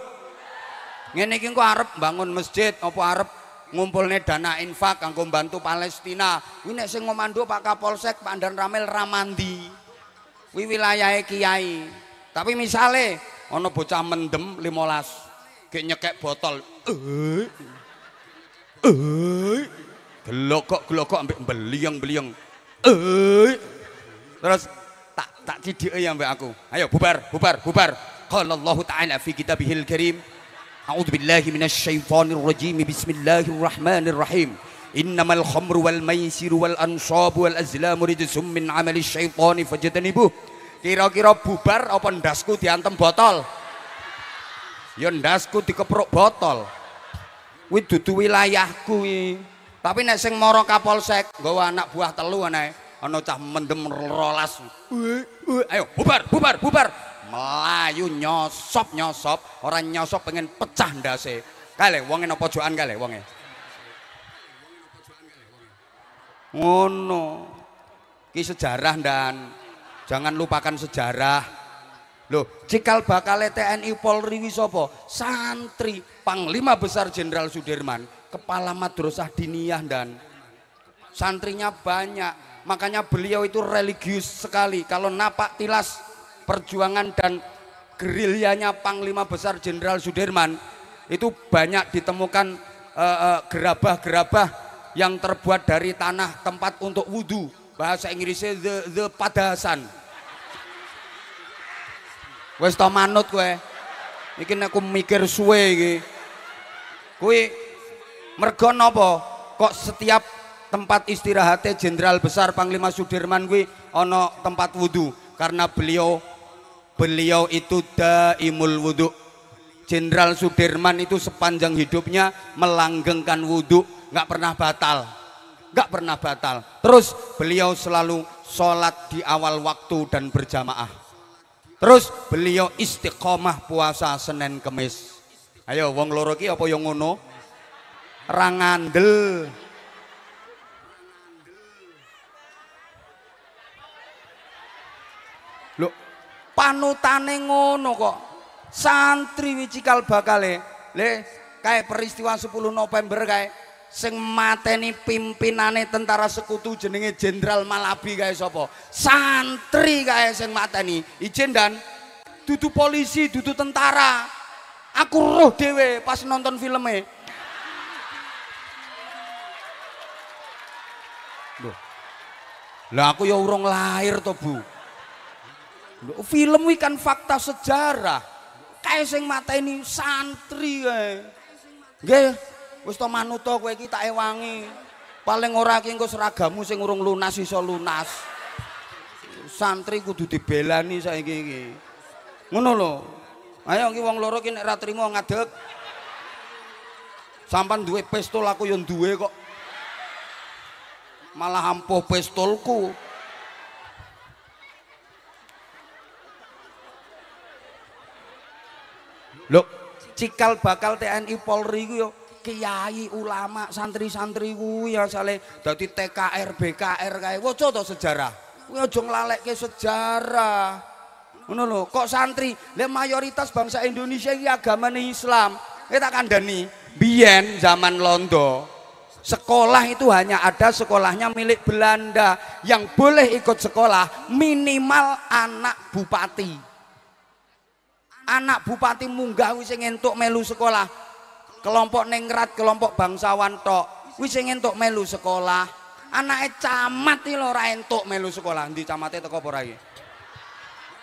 Speaker 1: Ngene iki engko arep bangun masjid apa arep ngumpulne dana infak kanggo bantu Palestina. Kuwi nek sing ngomando Pak Kapolsek Pak Dan Ramil Ramandi. Kuwi wilayahe kiai. Tapi misale ana bocah mendem 15 gek nyekek botol. Eh. Eh, gelokok gelokok ambek beliang beliang. Eh, terus tak tak didik ya ambek aku. Ayo bubar bubar bubar. Qala Allah Ta'ala fi kitabihil karim. A'udzu billahi minasy syaithanir rajim. Bismillahirrahmanirrahim. Innamal khamru wal maisiru wal ansabu wal azlamu rijsum min amali syaitani fajtanibuh. Kira-kira bubar apa ndasku diantem botol? Ya ndasku dikeprok botol. Kuwi dudu wilayahku kuwi tapi nek sing mara kapolsek nggawa anak buah telu anae ana cah mendem rolas. Ayo bubar bubar bubar. Melayu nyosop nyosop. Orang nyosop pengen pecah ndase. Kale wonge napa pojokan kale wonge? Ngono. Ki sejarah dan. Jangan lupakan sejarah loh cikal bakal TNI Polri wisopo santri panglima besar Jenderal Sudirman kepala madrasah diniyah dan. Santrinya banyak makanya beliau itu religius sekali. Kalau napak tilas perjuangan dan gerilyanya Panglima Besar Jenderal Sudirman itu banyak ditemukan eh, eh, gerabah-gerabah uh, yang terbuat dari tanah tempat untuk wudhu bahasa Inggrisnya the, the padasan wes to manut kowe. Iki aku mikir suwe iki. Kuwi mergo napa? Kok setiap tempat istirahatnya Jenderal Besar Panglima Sudirman kuwi ana tempat wudhu karena beliau beliau itu daimul wudhu Jenderal Sudirman itu sepanjang hidupnya melanggengkan wudhu nggak pernah batal. Nggak pernah batal. Terus beliau selalu sholat di awal waktu dan berjamaah terus beliau istiqomah puasa Senin Kemis Ayo wong loro ki apa yang ngono? Ra ngandel. Lho, panutane ngono kok. Santri wicikal bakale. Le, kayak peristiwa 10 November kayak sing mateni pimpinane tentara sekutu jenenge Jenderal Malabi kae sapa? Santri kae sing mateni. Ijen dan dudu polisi, dudu tentara. Aku roh dhewe pas nonton filmnya. Loh. Lah aku ya urung lahir to, Bu. Loh, film iki kan fakta sejarah. Kae sing mateni santri kae. Nggih, wis to manut to kowe iki tak ewangi. Paling ora ki engko seragamu sing urung lunas iso lunas. Santri kudu dibelani saiki iki. Ngono lho. Ayo iki wong loro ki nek ra trimo ngadeg. Sampan duwe pistol aku ya duwe kok. Malah ampuh pistolku. Lho, cikal bakal TNI Polri ku yo kiai ulama santri-santri kuwi asale dadi TKR BKR kae. Waca to sejarah? Kuwi aja nglalekke sejarah. Ngono lho kok santri? Le mayoritas bangsa Indonesia iki agamane Islam. Kita tak kandhani biyen zaman Londo sekolah itu hanya ada sekolahnya milik Belanda. Yang boleh ikut sekolah minimal anak bupati. Anak bupati munggah wis entuk melu sekolah kelompok ningrat kelompok bangsawan tok. Wis sing entuk melu sekolah. Anake camat iki lho ora entuk melu sekolah. Ndi camate teko apa ora iki?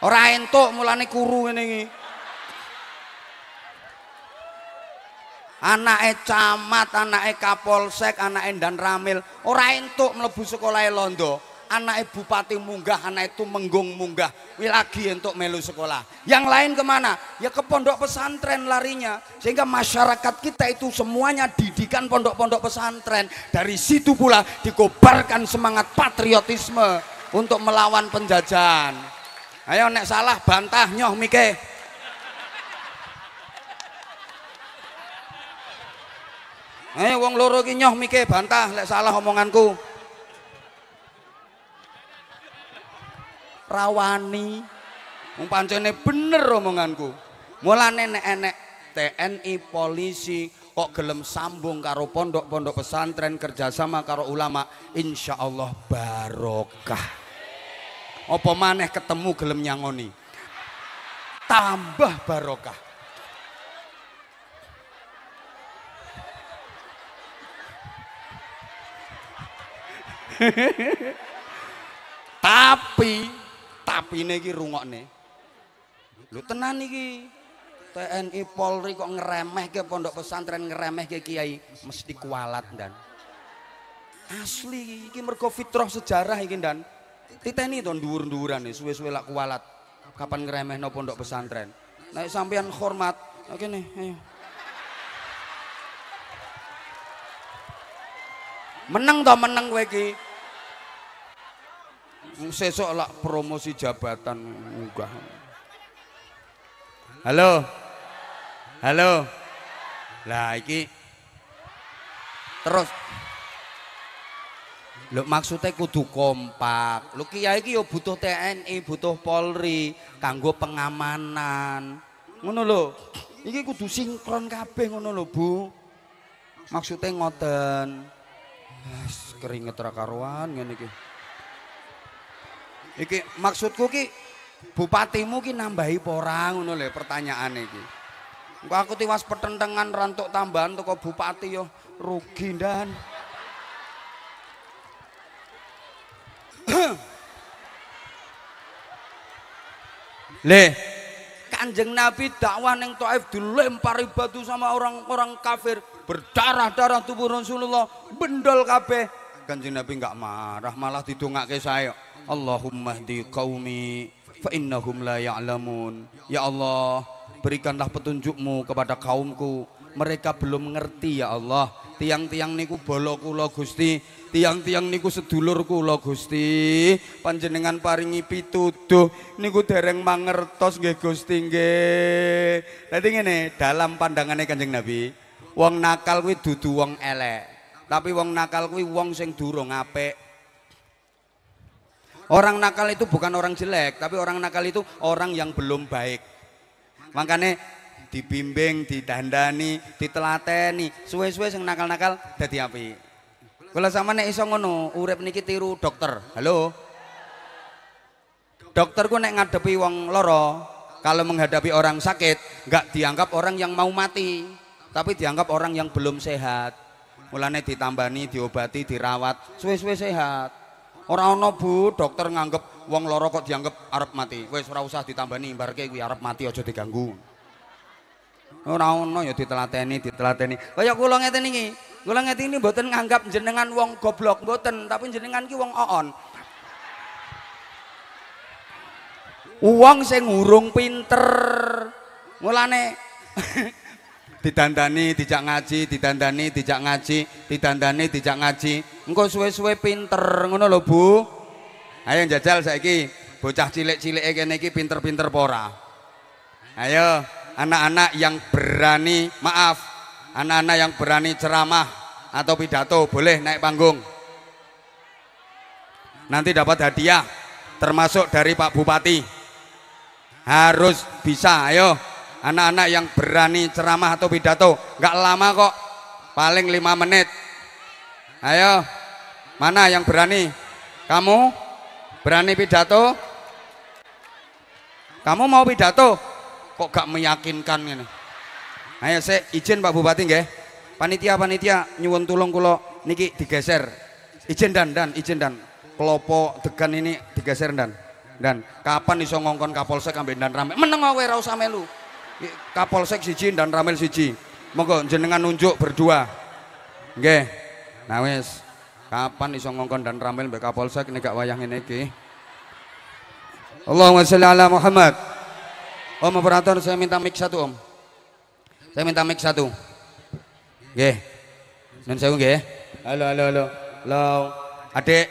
Speaker 1: Ora entuk mulane kuru ngene iki. Anake camat anake kapolsek anake dan ramil ora entuk mlebu sekolah londo anak bupati munggah, anak itu menggung munggah, lagi untuk melu sekolah. Yang lain ke mana? Ya ke pondok pesantren larinya. Sehingga masyarakat kita itu semuanya didikan pondok-pondok pesantren. Dari situ pula dikobarkan semangat patriotisme untuk melawan penjajahan. Ayo nek salah bantah nyoh mike. Ayo wong loro ki nyoh mike bantah lek salah omonganku. Rawani. Wong pancene bener omonganku. Mulane nek enek TNI polisi kok gelem sambung karo pondok-pondok pesantren kerjasama karo ulama insya Allah barokah. Apa maneh ketemu gelem nyangoni? Tambah barokah. Tapi tapi ini rungokne? Lu tenan iki. TNI Polri kok ngeremeh ke pondok pesantren ngeremeh ke kiai. Mesti kualat dan. Asli iki mergo fitrah sejarah iki dan. Titeni to dhuwur-dhuwuran suwe-suwe lak kualat. Kapan ngeremeh no pondok pesantren? Nek sampean hormat oke nih ayo menang to menang kowe iki sesok lah promosi jabatan enggak halo halo lah iki terus Lho maksudnya kudu kompak. Lho kiai iki yo butuh TNI, butuh Polri kanggo pengamanan. Ngono lho. Iki kudu sinkron kabeh ngono lho, Bu. Maksudnya ngoten. Keringet ra karuan ngene iki. Iki maksudku ki bupatimu ki nambahi porang ngono lho pertanyaan iki. Engko aku tiwas petentengan rantuk tambahan toko bupati yo rugi dan. Le, Kanjeng Nabi dakwah ning Taif dilempari batu sama orang-orang kafir, berdarah-darah tubuh Rasulullah, bendol kabeh. Kanjeng Nabi enggak marah, malah didongake saya. Allahumma hdi qaumi fa innahum la ya'lamun. Ya Allah, berikanlah petunjukmu kepada kaumku mereka belum ngerti ya Allah. Tiang-tiang niku bolo kula Gusti, tiang-tiang niku sedulur kula Gusti. Panjenengan paringi pituduh niku dereng mangertos nggih Gusti nggih. Dadi ngene, dalam pandangane Kanjeng Nabi, wong nakal kuwi dudu wong elek. Tapi wong nakal kuwi wong sing durung apik. Orang nakal itu bukan orang jelek, tapi orang nakal itu orang yang belum baik. Makanya dibimbing, didandani, ditelateni, suwe-suwe sing nakal-nakal dadi api. Kula sama nek iso ngono, urip niki tiru dokter. Halo. Dokter ku nek ngadepi wong loro, kalau menghadapi orang sakit, nggak dianggap orang yang mau mati, tapi dianggap orang yang belum sehat. Mulane ditambani, diobati, dirawat, suwe-suwe sehat. Ora ana Bu, dokter nganggep wong loro kok dianggap arep mati. Wis ora usah ditambani, barke kuwi arep mati aja diganggu. Ora ono ya ditelateni, ditelateni. Kaya kula ngeten iki. Kula ngeten iki mboten nganggap jenengan wong goblok, mboten, tapi jenengan ki wong oon. Wong sing urung pinter. Mulane didandani dijak ngaji, didandani dijak ngaji, didandani dijak ngaji. Engko suwe-suwe pinter ngono lho, Bu. Ayo jajal saiki bocah cilik-cilike kene iki pinter-pinter apa ora? Ayo anak-anak yang berani, maaf, anak-anak yang berani ceramah atau pidato boleh naik panggung. Nanti dapat hadiah termasuk dari Pak Bupati. Harus bisa, ayo anak-anak yang berani ceramah atau pidato, nggak lama kok, paling lima menit. Ayo, mana yang berani? Kamu berani pidato? Kamu mau pidato? kok gak meyakinkan ini. Ayo saya izin Pak Bupati nggih. Panitia panitia nyuwun tulung kula niki digeser. Izin dan dan izin dan kelopo degan ini digeser dan dan kapan iso ngongkon Kapolsek ambek dan ramel meneng kowe ora usah melu. Kapolsek siji dan ramel siji. Monggo jenengan nunjuk berdua. Nggih. Nah wis kapan iso ngongkon dan ramel mbek Kapolsek nek gak wayah ngene iki. Allahumma sholli ala Muhammad. Om operator saya minta mic satu om. Saya minta mic satu. Oke. Dan saya nggih. Halo halo halo. Halo. Adik,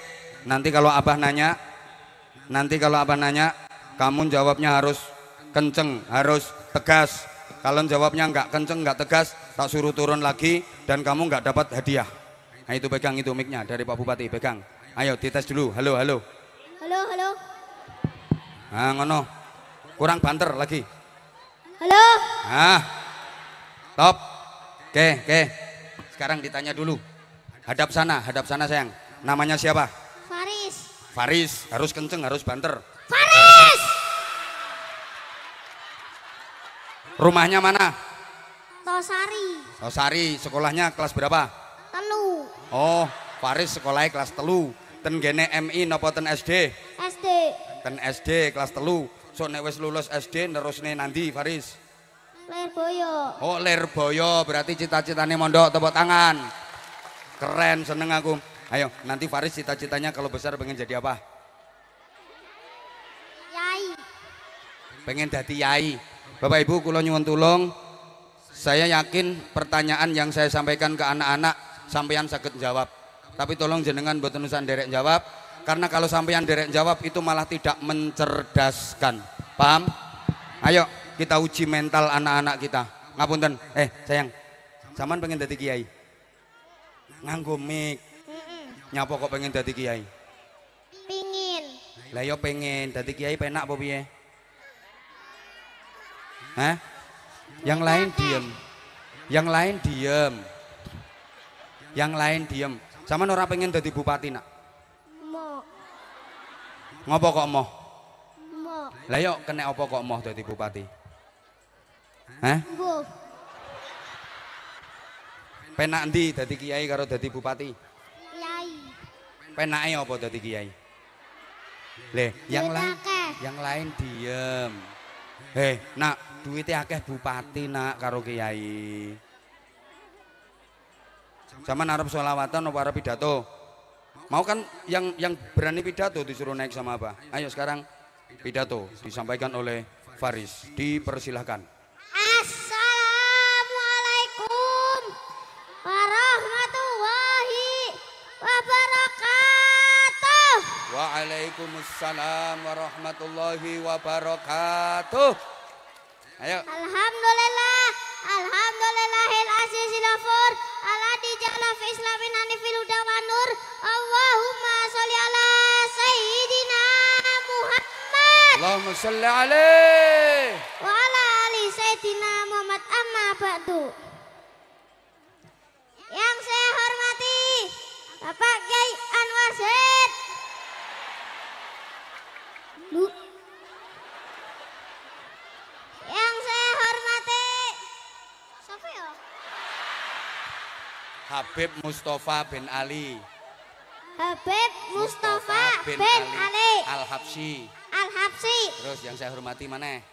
Speaker 1: nanti kalau abah nanya, nanti kalau abah nanya, kamu jawabnya harus kenceng, harus tegas. Kalau jawabnya nggak kenceng, nggak tegas, tak suruh turun lagi dan kamu nggak dapat hadiah. Nah itu pegang itu micnya dari Pak Bupati, pegang. Ayo dites dulu. Halo halo.
Speaker 2: Halo halo.
Speaker 1: Nah ngono. Kurang banter lagi.
Speaker 2: Halo.
Speaker 1: Ah. Top. Oke, oke. Sekarang ditanya dulu. Hadap sana, hadap sana sayang. Namanya siapa?
Speaker 2: Faris.
Speaker 1: Faris, harus kenceng, harus banter.
Speaker 2: Faris.
Speaker 1: Rumahnya mana?
Speaker 2: Tosari.
Speaker 1: Tosari, sekolahnya kelas berapa?
Speaker 2: Telu.
Speaker 1: Oh, Faris sekolahnya kelas telu. Ten gene MI nopo ten SD?
Speaker 2: SD.
Speaker 1: Ten SD kelas telu. So nek wis lulus SD nerusne nanti Faris?
Speaker 2: Lerboyo.
Speaker 1: Oh Lerboyo berarti cita-citanya mondok tepuk tangan. Keren seneng aku. Ayo nanti Faris cita-citanya kalau besar pengen jadi apa?
Speaker 2: Yai.
Speaker 1: Pengen jadi yai. Bapak Ibu kulo nyuwun tulung. Saya yakin pertanyaan yang saya sampaikan ke anak-anak sampeyan sakit jawab. Tapi tolong jenengan buat nusan derek jawab karena kalau sampean derek jawab itu malah tidak mencerdaskan. Paham? Ayo kita uji mental anak-anak kita. Ngapunten. Eh, sayang. Saman pengen jadi kiai? Nganggo mic. Nyapa kok pengen jadi kiai?
Speaker 2: Pingin.
Speaker 1: Lah yo pengen dadi kiai penak apa piye? Hah? Yang lain diem. Yang lain diem. Yang lain diem. Sama orang pengen jadi bupati nak? Ngopo kok moh?
Speaker 2: Moh.
Speaker 1: Lah yuk kena apa kok moh dadi bupati? Hah?
Speaker 2: Mbuh.
Speaker 1: Penak ndi dadi kiai karo dadi bupati?
Speaker 2: Yai.
Speaker 1: Penake apa dadi kiai? Le, yang lain yang lain diem. Heh, nak duitnya akeh bupati nak karo kiai. Sama narap sholawatan apa arep pidato? Mau kan yang yang berani pidato disuruh naik sama apa? Ayo sekarang pidato disampaikan oleh Faris. Dipersilahkan.
Speaker 2: Assalamualaikum warahmatullahi wabarakatuh.
Speaker 1: Waalaikumsalam warahmatullahi wabarakatuh. Ayo.
Speaker 2: Alhamdulillah, Alhamdulillahil azizil ghafur, alladzi ja'ala fi islamin hanifil huda wa nur. Allahumma sholli ala sayyidina Muhammad
Speaker 1: Allahumma salli alaih.
Speaker 2: wa ala ali sayyidina Muhammad amma ba'du. Yang saya hormati Bapak Kiai Anwar Zaid. Lu. Yang saya hormati Siapa ya?
Speaker 1: Habib Mustafa bin Ali.
Speaker 2: Habib Mustafa bin, Ali
Speaker 1: Al-Habsyi.
Speaker 2: Al-Habsi.
Speaker 1: Terus yang saya hormati mana?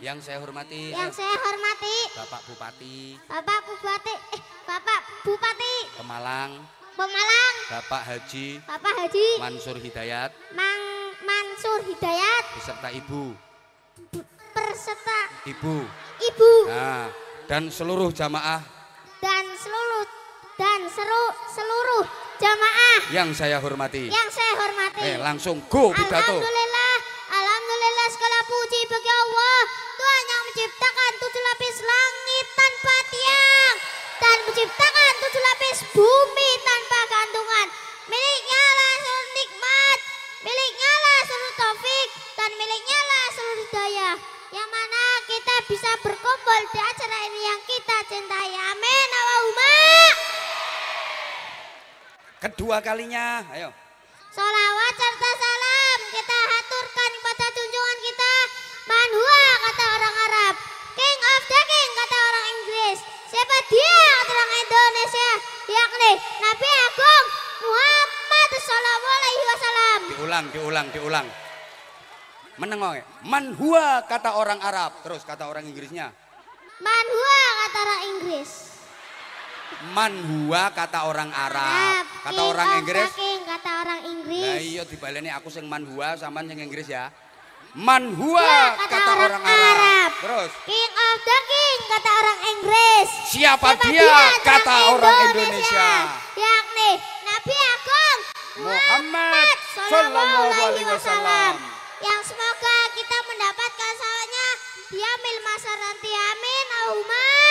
Speaker 1: Yang saya hormati
Speaker 2: Yang
Speaker 1: ayo.
Speaker 2: saya hormati
Speaker 1: Bapak Bupati
Speaker 2: Bapak Bupati eh Bapak Bupati
Speaker 1: Pemalang,
Speaker 2: Pemalang,
Speaker 1: Bapak Haji
Speaker 2: Bapak Haji
Speaker 1: Mansur Hidayat
Speaker 2: Mang Mansur Hidayat
Speaker 1: beserta Ibu.
Speaker 2: perserta
Speaker 1: Ibu.
Speaker 2: Ibu
Speaker 1: Nah, dan seluruh jamaah
Speaker 2: seluruh dan seru, seluruh jamaah
Speaker 1: yang saya hormati.
Speaker 2: yang saya hormati.
Speaker 1: Eh, langsung go pidato.
Speaker 2: Alhamdulillah, Alhamdulillah segala puji bagi Allah Tuhan yang menciptakan tujuh lapis langit tanpa tiang dan menciptakan tujuh lapis bumi tanpa gantungan. Miliknya lah seluruh nikmat, miliknya lah seluruh taufik dan miliknya lah seluruh hidayah. Yang mana kita bisa berkumpul di acara ini yang kita cintai. Amin.
Speaker 1: Kedua kalinya, ayo.
Speaker 2: Salawat serta salam kita haturkan kepada junjungan kita Manhua kata orang Arab King of the King kata orang Inggris Siapa dia kata orang Indonesia Yakni Nabi Agung Muhammad Sallallahu Alaihi Wasallam
Speaker 1: Diulang, diulang, diulang. Menengok. Man huwa kata orang Arab. Terus kata orang Inggrisnya.
Speaker 2: Manhua kata orang Inggris
Speaker 1: Man huwa kata orang Arab.
Speaker 2: Arab.
Speaker 1: Kata orang Inggris.
Speaker 2: kata orang Inggris
Speaker 1: iya dibaleni aku sing man huwa sampean sing Inggris ya. Man huwa
Speaker 2: Ya,
Speaker 1: kata, orang, Arab. Terus
Speaker 2: King of the King kata orang Inggris
Speaker 1: siapa,
Speaker 2: Siapa
Speaker 1: dia,
Speaker 2: kata
Speaker 1: kata orang Indonesia.
Speaker 2: Yakni Nabi Agung
Speaker 1: Muhammad
Speaker 2: Sallallahu Alaihi Wasallam. Yang semoga kita mendapatkan salahnya dia mil masa nanti amin Allahumma.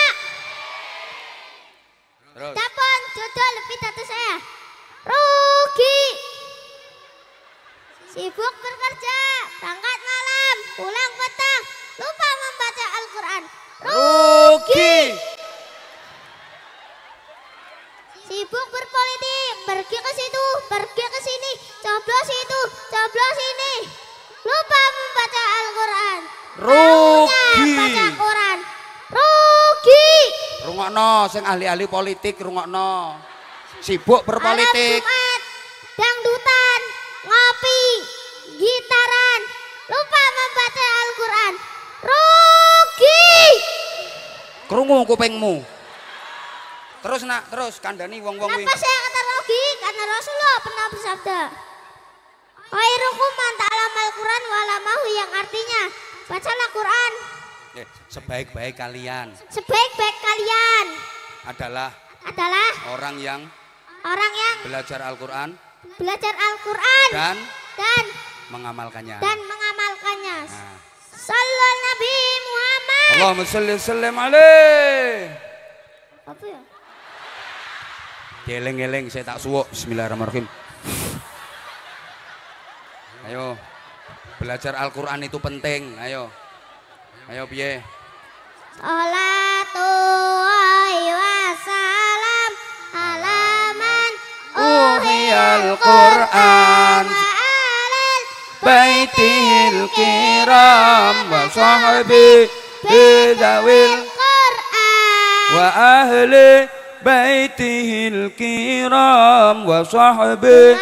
Speaker 1: Terus
Speaker 2: jodoh lebih tatu saya. Rugi. Sibuk bekerja, berangkat malam, pulang petang, lupa membaca Al-Quran.
Speaker 1: rugi.
Speaker 2: Sibuk berpolitik, pergi ke situ, pergi ke sini, coblos itu, coblos ini. Lupa membaca Al-Quran.
Speaker 1: Rugi.
Speaker 2: Baca Quran.
Speaker 1: Rungokno sing ahli-ahli politik rungokno. Sibuk berpolitik.
Speaker 2: Jumat, dangdutan, ngopi, gitaran. Lupa membaca Al-Quran. Rugi.
Speaker 1: Krungu kupingmu. Terus nak, terus kandani wong-wong
Speaker 2: Kenapa
Speaker 1: wing.
Speaker 2: saya kata rugi? Karena Rasulullah pernah bersabda. Khairukum man ta'allama al-Quran walamahu yang artinya bacalah Quran
Speaker 1: Eh, sebaik-baik kalian
Speaker 2: sebaik-baik kalian
Speaker 1: adalah
Speaker 2: adalah
Speaker 1: orang yang
Speaker 2: orang yang
Speaker 1: belajar Al-Qur'an
Speaker 2: belajar Al-Quran
Speaker 1: dan
Speaker 2: dan
Speaker 1: mengamalkannya.
Speaker 2: dan mengamalkannya.
Speaker 1: Nah.
Speaker 2: Sallallahu Nabi Muhammad.
Speaker 1: Allahumma sholli sallim alaih.
Speaker 2: Apa ya?
Speaker 1: Geleng-geleng saya tak suwuk. Bismillahirrahmanirrahim. Ayo. Belajar Al-Qur'an itu penting. Ayo. Ayo piye?
Speaker 2: Salatu wassalam alaman
Speaker 1: Uhiyal Qur'an
Speaker 2: alal
Speaker 1: Baitihil kiram wa sahbi bidawil
Speaker 2: Qur'an
Speaker 1: wa ahli baitihil kiram wa sahbi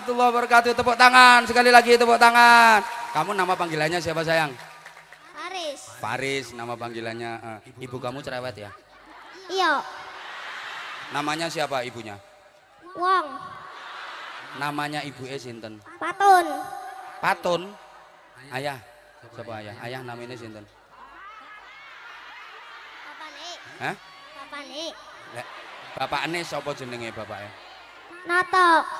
Speaker 1: warahmatullahi wabarakatuh. Tepuk tangan sekali lagi tepuk tangan. Kamu nama panggilannya siapa sayang?
Speaker 2: Faris.
Speaker 1: Faris nama panggilannya. Eh, ibu kamu cerewet ya?
Speaker 2: Iya.
Speaker 1: Namanya siapa ibunya?
Speaker 2: Wong.
Speaker 1: Namanya ibu e sinten?
Speaker 2: Patun.
Speaker 1: Patun. Ayah. Siapa ayah? Ayah namanya sinten?
Speaker 2: Bapakne.
Speaker 1: Hah?
Speaker 2: Bapakne.
Speaker 1: Bapakne sapa jenenge bapake?
Speaker 2: Natok.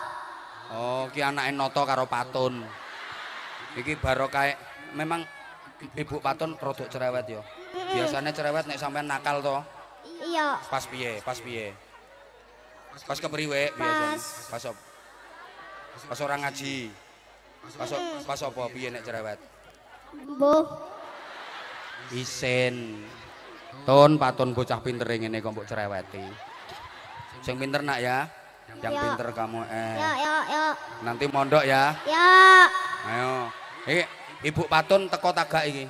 Speaker 1: Oh, ki anake Noto karo Patun. Iki barokah memang ibu Patun rodok cerewet ya. Biasanya cerewet nek sampean nakal to.
Speaker 2: Iya.
Speaker 1: Pas piye? Pas piye? Pas kepriwe biasanya?
Speaker 2: Pas.
Speaker 1: Op. Pas orang ngaji. Pas pas apa piye nek cerewet?
Speaker 2: Bu.
Speaker 1: Isin. Tun patun bocah pinter ngene kok mbok cereweti. Sing pinter nak ya. Yang
Speaker 2: Ya.
Speaker 1: pinter kamu eh.
Speaker 2: Ya, ya, ya.
Speaker 1: Nanti mondok ya.
Speaker 2: Ya.
Speaker 1: Ayo. Iki Ibu Patun teko tagak iki.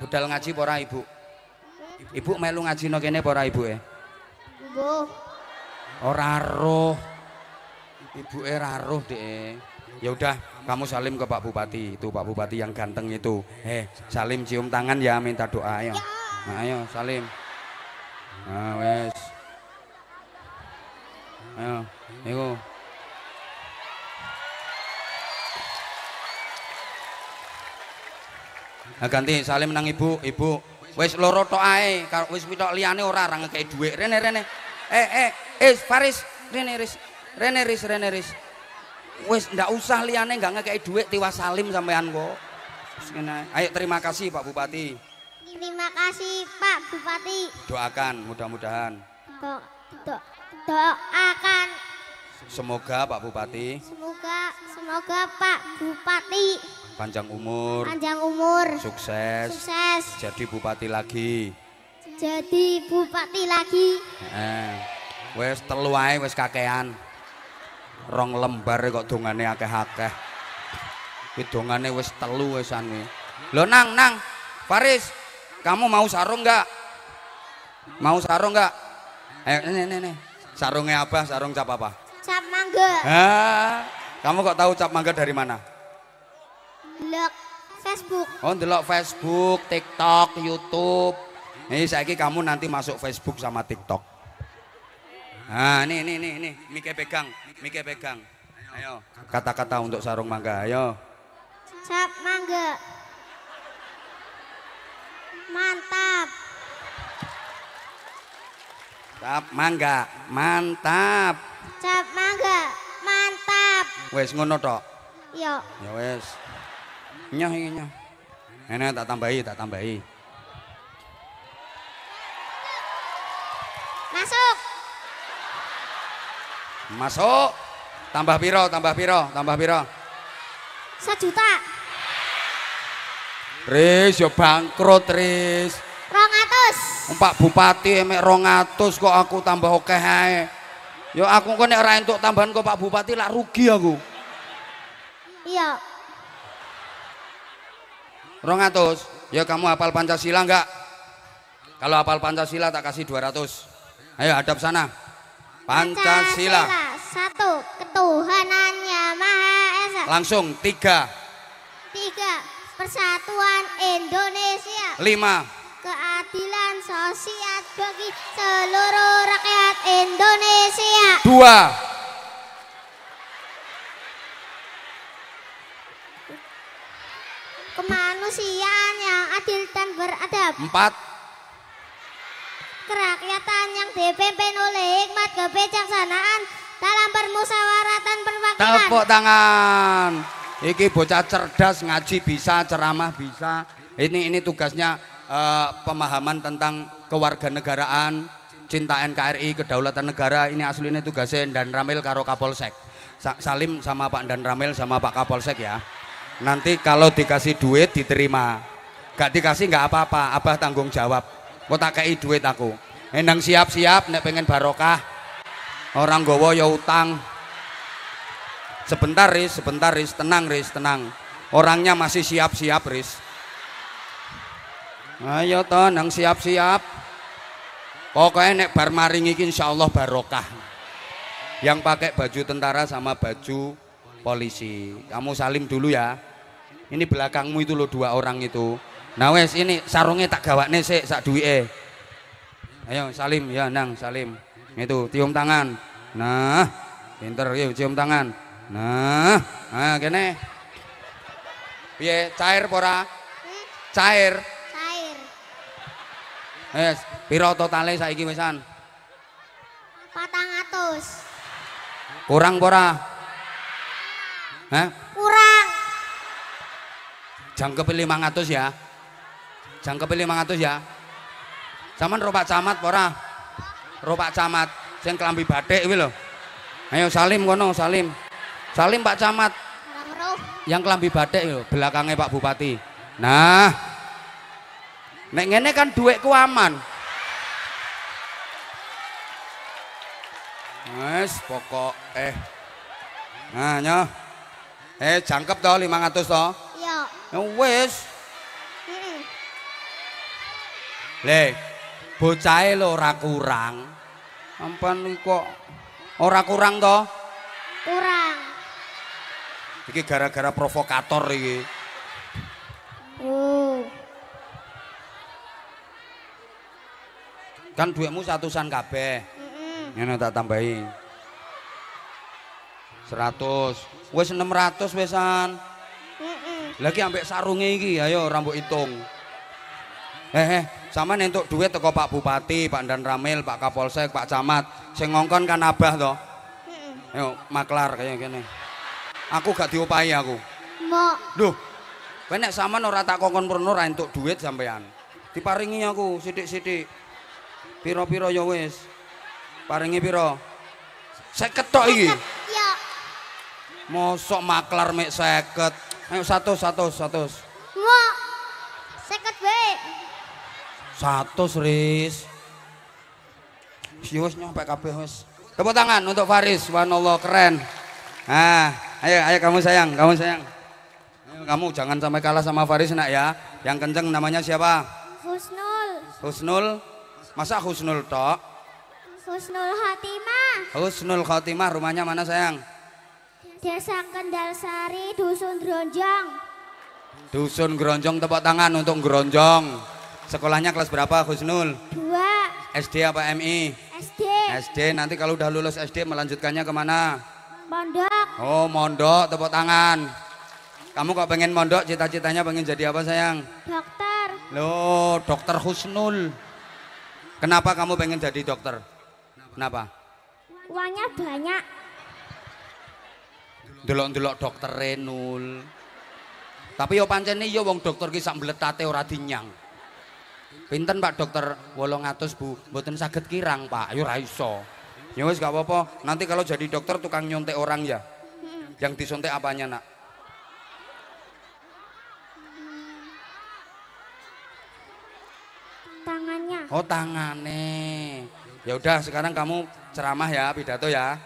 Speaker 1: Budal ngaji apa ora Ibu? Ibu melu ngaji no kene apa ora Ibu e?
Speaker 2: Bu.
Speaker 1: Ora roh. Ibu e roh Dek. Ya udah, kamu salim ke Pak Bupati. Itu Pak Bupati yang ganteng itu. Eh, salim cium tangan ya, minta doa ayo. Nah, ayo salim. Nah, wes. Ayo, niku. Nah, ganti salim nang ibu, ibu. Wis loro tok ae, wis pitok liyane ora ra ngekeki dhuwit. Rene rene. Eh eh eh Faris, rene Ris. Rene Ris, rene Ris. Wis ndak usah liyane nggak ngekeki dhuwit tiwas salim sampean kok. Ayo terima kasih Pak Bupati.
Speaker 2: Terima kasih Pak Bupati.
Speaker 1: Doakan mudah-mudahan
Speaker 2: Do, do, doakan
Speaker 1: semoga Pak Bupati
Speaker 2: semoga semoga Pak Bupati
Speaker 1: panjang umur,
Speaker 2: panjang umur,
Speaker 1: sukses,
Speaker 2: sukses,
Speaker 1: jadi bupati lagi.
Speaker 2: jadi bupati lagi.
Speaker 1: Eh, wes telu ae wis kakean. Rong lembar kok dongane akeh-akeh. Ki dongane wis telu wis ane. Lho nang nang, Faris, kamu mau sarung enggak? Mau sarung enggak? Eh, ini ini ini. Sarungnya apa? Sarung cap apa?
Speaker 2: Cap mangga?
Speaker 1: Kamu kok tahu cap mangga dari mana?
Speaker 2: blog Facebook.
Speaker 1: Oh, ndelok Facebook, TikTok, YouTube. Nih, saiki kamu nanti masuk Facebook sama TikTok. Nah, ini, ini, ini, ini. Mike pegang, Mike pegang. Ayo, kata-kata untuk sarung mangga, ayo.
Speaker 2: Cap mangga. Mantap.
Speaker 1: Cap mangga, mantap.
Speaker 2: Cap mangga, mantap.
Speaker 1: Wis ngono tok.
Speaker 2: Yo.
Speaker 1: Ya wis. Nyoh iki nyoh. Ene tak tambahi, tak tambahi.
Speaker 2: Masuk.
Speaker 1: Masuk. Tambah piro, tambah piro, tambah piro.
Speaker 2: Sejuta.
Speaker 1: Tris, yo bangkrut, Tris.
Speaker 2: 200.
Speaker 1: Pak Bupati emek 200 kok aku tambah oke hai. Aku kok nek untuk tambahan kok Pak Bupati lah rugi aku.
Speaker 2: Iya.
Speaker 1: Rongatus, Ya kamu hafal Pancasila enggak? Kalau hafal Pancasila tak kasih 200. Ayo hadap sana. Pancasila. Pancasila.
Speaker 2: Satu, ketuhanan yang Maha Esa.
Speaker 1: Langsung tiga.
Speaker 2: Tiga, persatuan Indonesia.
Speaker 1: Lima
Speaker 2: sosial bagi seluruh rakyat Indonesia.
Speaker 1: dua,
Speaker 2: Kemanusiaan yang adil dan beradab.
Speaker 1: empat,
Speaker 2: Kerakyatan yang dipimpin oleh hikmat kebijaksanaan dalam permusyawaratan perwakilan.
Speaker 1: tepuk tangan. Iki bocah cerdas ngaji bisa, ceramah bisa. Ini ini tugasnya eh, pemahaman tentang kewarganegaraan, cinta NKRI, kedaulatan negara. Ini aslinya tugasnya Dan Ramil karo Kapolsek. Sa- Salim sama Pak Dan Ramil sama Pak Kapolsek ya. Nanti kalau dikasih duit diterima. Gak dikasih nggak apa-apa, Abah tanggung jawab. Kok tak kei duit aku. Endang siap-siap nek pengen barokah. Orang gowo ya utang. Sebentar Riz, sebentar Riz, tenang Riz, tenang. Orangnya masih siap-siap Riz. Ayo toh, nang siap-siap. Pokoknya nek bar maring iki insyaallah barokah. yang pakai baju tentara sama baju polisi. Kamu salim dulu ya. Ini belakangmu itu loh dua orang itu. Nah wes ini sarungnya tak gawakne sik sak duwike. Ayo salim ya nang salim. Itu cium tangan. Nah, pinter yuk cium tangan. Nah, nah kene. Piye cair pora? Cair. Wes, piro totale saiki wisan?
Speaker 2: Patang atus.
Speaker 1: Kurang pora? Hah?
Speaker 2: Kurang.
Speaker 1: Jangkep 500 ya. Jangkep 500 ya. Saman ropak camat pora? Ropak camat sing kelambi batik kuwi lho. Ayo salim kono, salim. Salim Pak Camat yang kelambi batik lho, belakangnya Pak Bupati. Nah. Nek ngene kan duitku aman. Wes pokok eh. Nah, nyoh. Eh, jangkep toh 500 toh.
Speaker 2: Iya.
Speaker 1: Ya wis.
Speaker 2: Mm-mm.
Speaker 1: Le, bocahe lho ora kurang. Ampan iki kok ora kurang toh?
Speaker 2: Kurang.
Speaker 1: Iki gara-gara provokator iki. Kan duitmu satusan kabeh.
Speaker 2: Mm-mm.
Speaker 1: Ngene tak tambahi. 100. Wis 600 wesan.
Speaker 2: Mm-mm.
Speaker 1: Lagi ambek sarunge iki, ayo rambut hitung. Eh, eh, sama nentuk duit teko Pak Bupati, Pak Dan Ramil, Pak Kapolsek, Pak Camat. Sing ngongkon kan abah toh.
Speaker 2: Mm-mm.
Speaker 1: Ayo, maklar kayak gini. Aku gak diopahi aku.
Speaker 2: Mbok.
Speaker 1: Duh, kowe nek sampean ora tak kongkon purno ora entuk duit sampean. Diparingi aku sithik-sithik. Piro-piro ya wis. Paringi piro? 50 tok iki.
Speaker 2: Iya.
Speaker 1: Mosok maklar mek 50. Ayo 100 100 100.
Speaker 2: Mbok. Seket bae.
Speaker 1: 100 ris. Ya wis nyampe kabeh wis. Tepuk tangan untuk Faris. Subhanallah keren. Nah, ayo ayo kamu sayang, kamu sayang. Ayo, kamu jangan sampai kalah sama Faris nak ya. Yang kenceng namanya siapa?
Speaker 2: Husnul.
Speaker 1: Husnul. Masa Husnul tok?
Speaker 2: Husnul Hatimah.
Speaker 1: Husnul Khotimah rumahnya mana sayang?
Speaker 2: Desa Kendal Sari, Dusun Dronjong.
Speaker 1: Dusun Gronjong tepuk tangan untuk Gronjong. Sekolahnya kelas berapa Husnul?
Speaker 2: Dua.
Speaker 1: SD apa MI?
Speaker 2: SD.
Speaker 1: SD nanti kalau udah lulus SD melanjutkannya ke mana?
Speaker 2: Pondok.
Speaker 1: Oh mondok tepuk tangan. Kamu kok pengen mondok cita-citanya pengen jadi apa sayang?
Speaker 2: Dokter.
Speaker 1: Loh dokter Husnul. Kenapa kamu pengen jadi dokter? Kenapa?
Speaker 2: Uangnya banyak.
Speaker 1: Delok-delok dokter Renul. Tapi yo pancen yo wong dokter ki sak mbletate ora dinyang. Pinten Pak dokter 800 Bu, mboten saged kirang Pak, yo ora iso. Ya wis gak apa-apa, nanti kalau jadi dokter tukang nyontek orang ya. Yang disuntik apanya nak? Oh tangane. Ya udah sekarang kamu ceramah ya, pidato ya.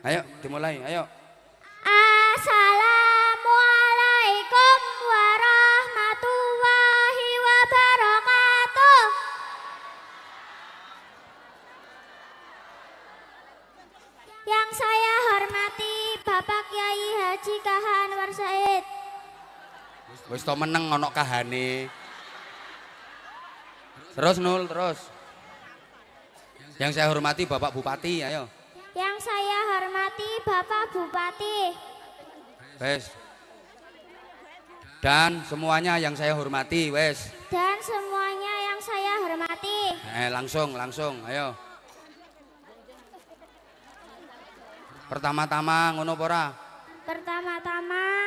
Speaker 1: Ayo dimulai, ayo.
Speaker 2: Assalamualaikum warahmatullahi wabarakatuh. Yang saya hormati Bapak Kiai Haji Kahan Warsaid.
Speaker 1: Wis to meneng ana kahane. Terus Nul, terus. Yang saya hormati Bapak Bupati, ayo.
Speaker 2: Yang saya hormati Bapak Bupati.
Speaker 1: Wes. Dan semuanya yang saya hormati, wes.
Speaker 2: Dan semuanya yang saya hormati.
Speaker 1: Eh, langsung, langsung, ayo. Pertama-tama ngono apa ora?
Speaker 2: Pertama-tama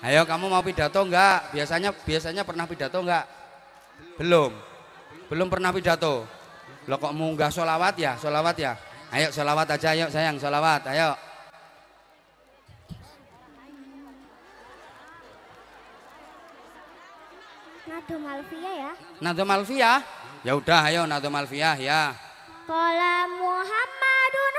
Speaker 1: Ayo kamu mau pidato enggak? Biasanya biasanya pernah pidato enggak? Belum. Belum pernah pidato. Lo kok mau enggak solawat ya? Solawat ya? Ayo solawat aja ayo sayang solawat ayo.
Speaker 2: Nado Malvia ya.
Speaker 1: Nado Malvia. Ya udah ayo Nado Malvia ya.
Speaker 2: Qala Muhammadun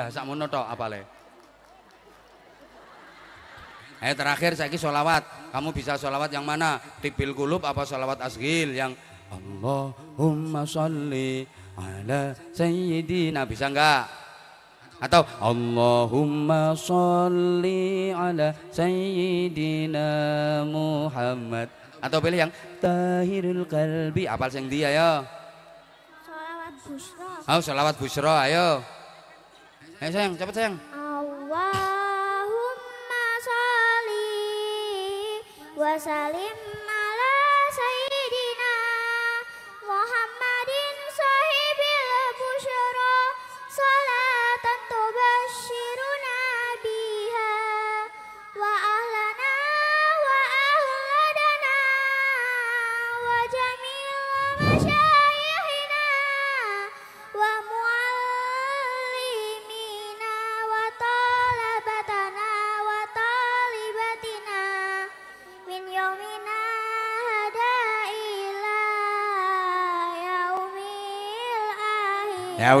Speaker 1: Udah sakmono tok apale. Eh terakhir saya solawat. Kamu bisa solawat yang mana? Tibil kulub apa solawat asgil yang Allahumma salli ala sayyidina bisa enggak? Atau Allahumma salli ala sayyidina Muhammad atau pilih yang tahirul kalbi apal sing dia ya
Speaker 2: Salawat busra.
Speaker 1: oh salawat busro ayo ayo sayang cepet sayang.
Speaker 2: Allahumma sholli wa salim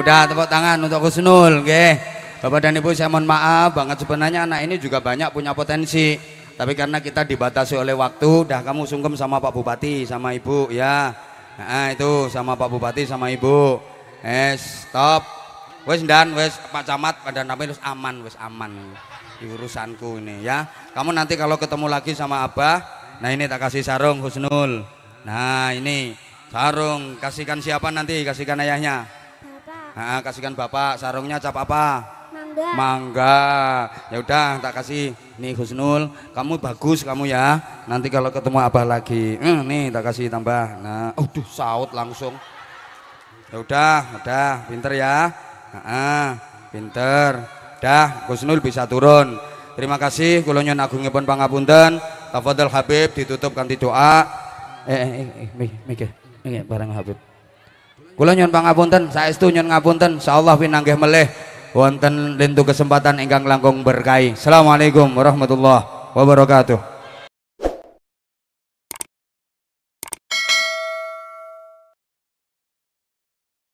Speaker 1: udah tepuk tangan untuk Kusnul nggih. Bapak dan Ibu saya mohon maaf banget. Sebenarnya anak ini juga banyak punya potensi. Tapi karena kita dibatasi oleh waktu dah kamu sungkem sama Pak Bupati sama Ibu ya. Nah, itu sama Pak Bupati sama Ibu. Eh stop. Wes dan wes Pak Camat pada namanya wes aman wes aman. Di urusanku ini ya. Kamu nanti kalau ketemu lagi sama Abah nah ini tak kasih sarung Husnul. Nah ini sarung. Kasihkan siapa nanti? Kasihkan ayahnya Nah, kasihkan bapak sarungnya cap apa
Speaker 2: mangga
Speaker 1: mangga ya udah tak kasih nih Husnul kamu bagus kamu ya nanti kalau ketemu abah lagi eh, nih tak kasih tambah nah aduh saut langsung ya udah udah pinter ya Heeh, pinter dah Husnul bisa turun terima kasih kula nyuwun agungipun pangapunten tafadhol Habib ditutup kanthi doa eh eh eh, eh mikir mikir mikir bareng Habib Kula nyuwun pangapunten, saestu nyuwun ngapunten, insyaallah pinanggih melih wonten lintu kesempatan ingkang langkung berkahi. Assalamualaikum warahmatullahi wabarakatuh.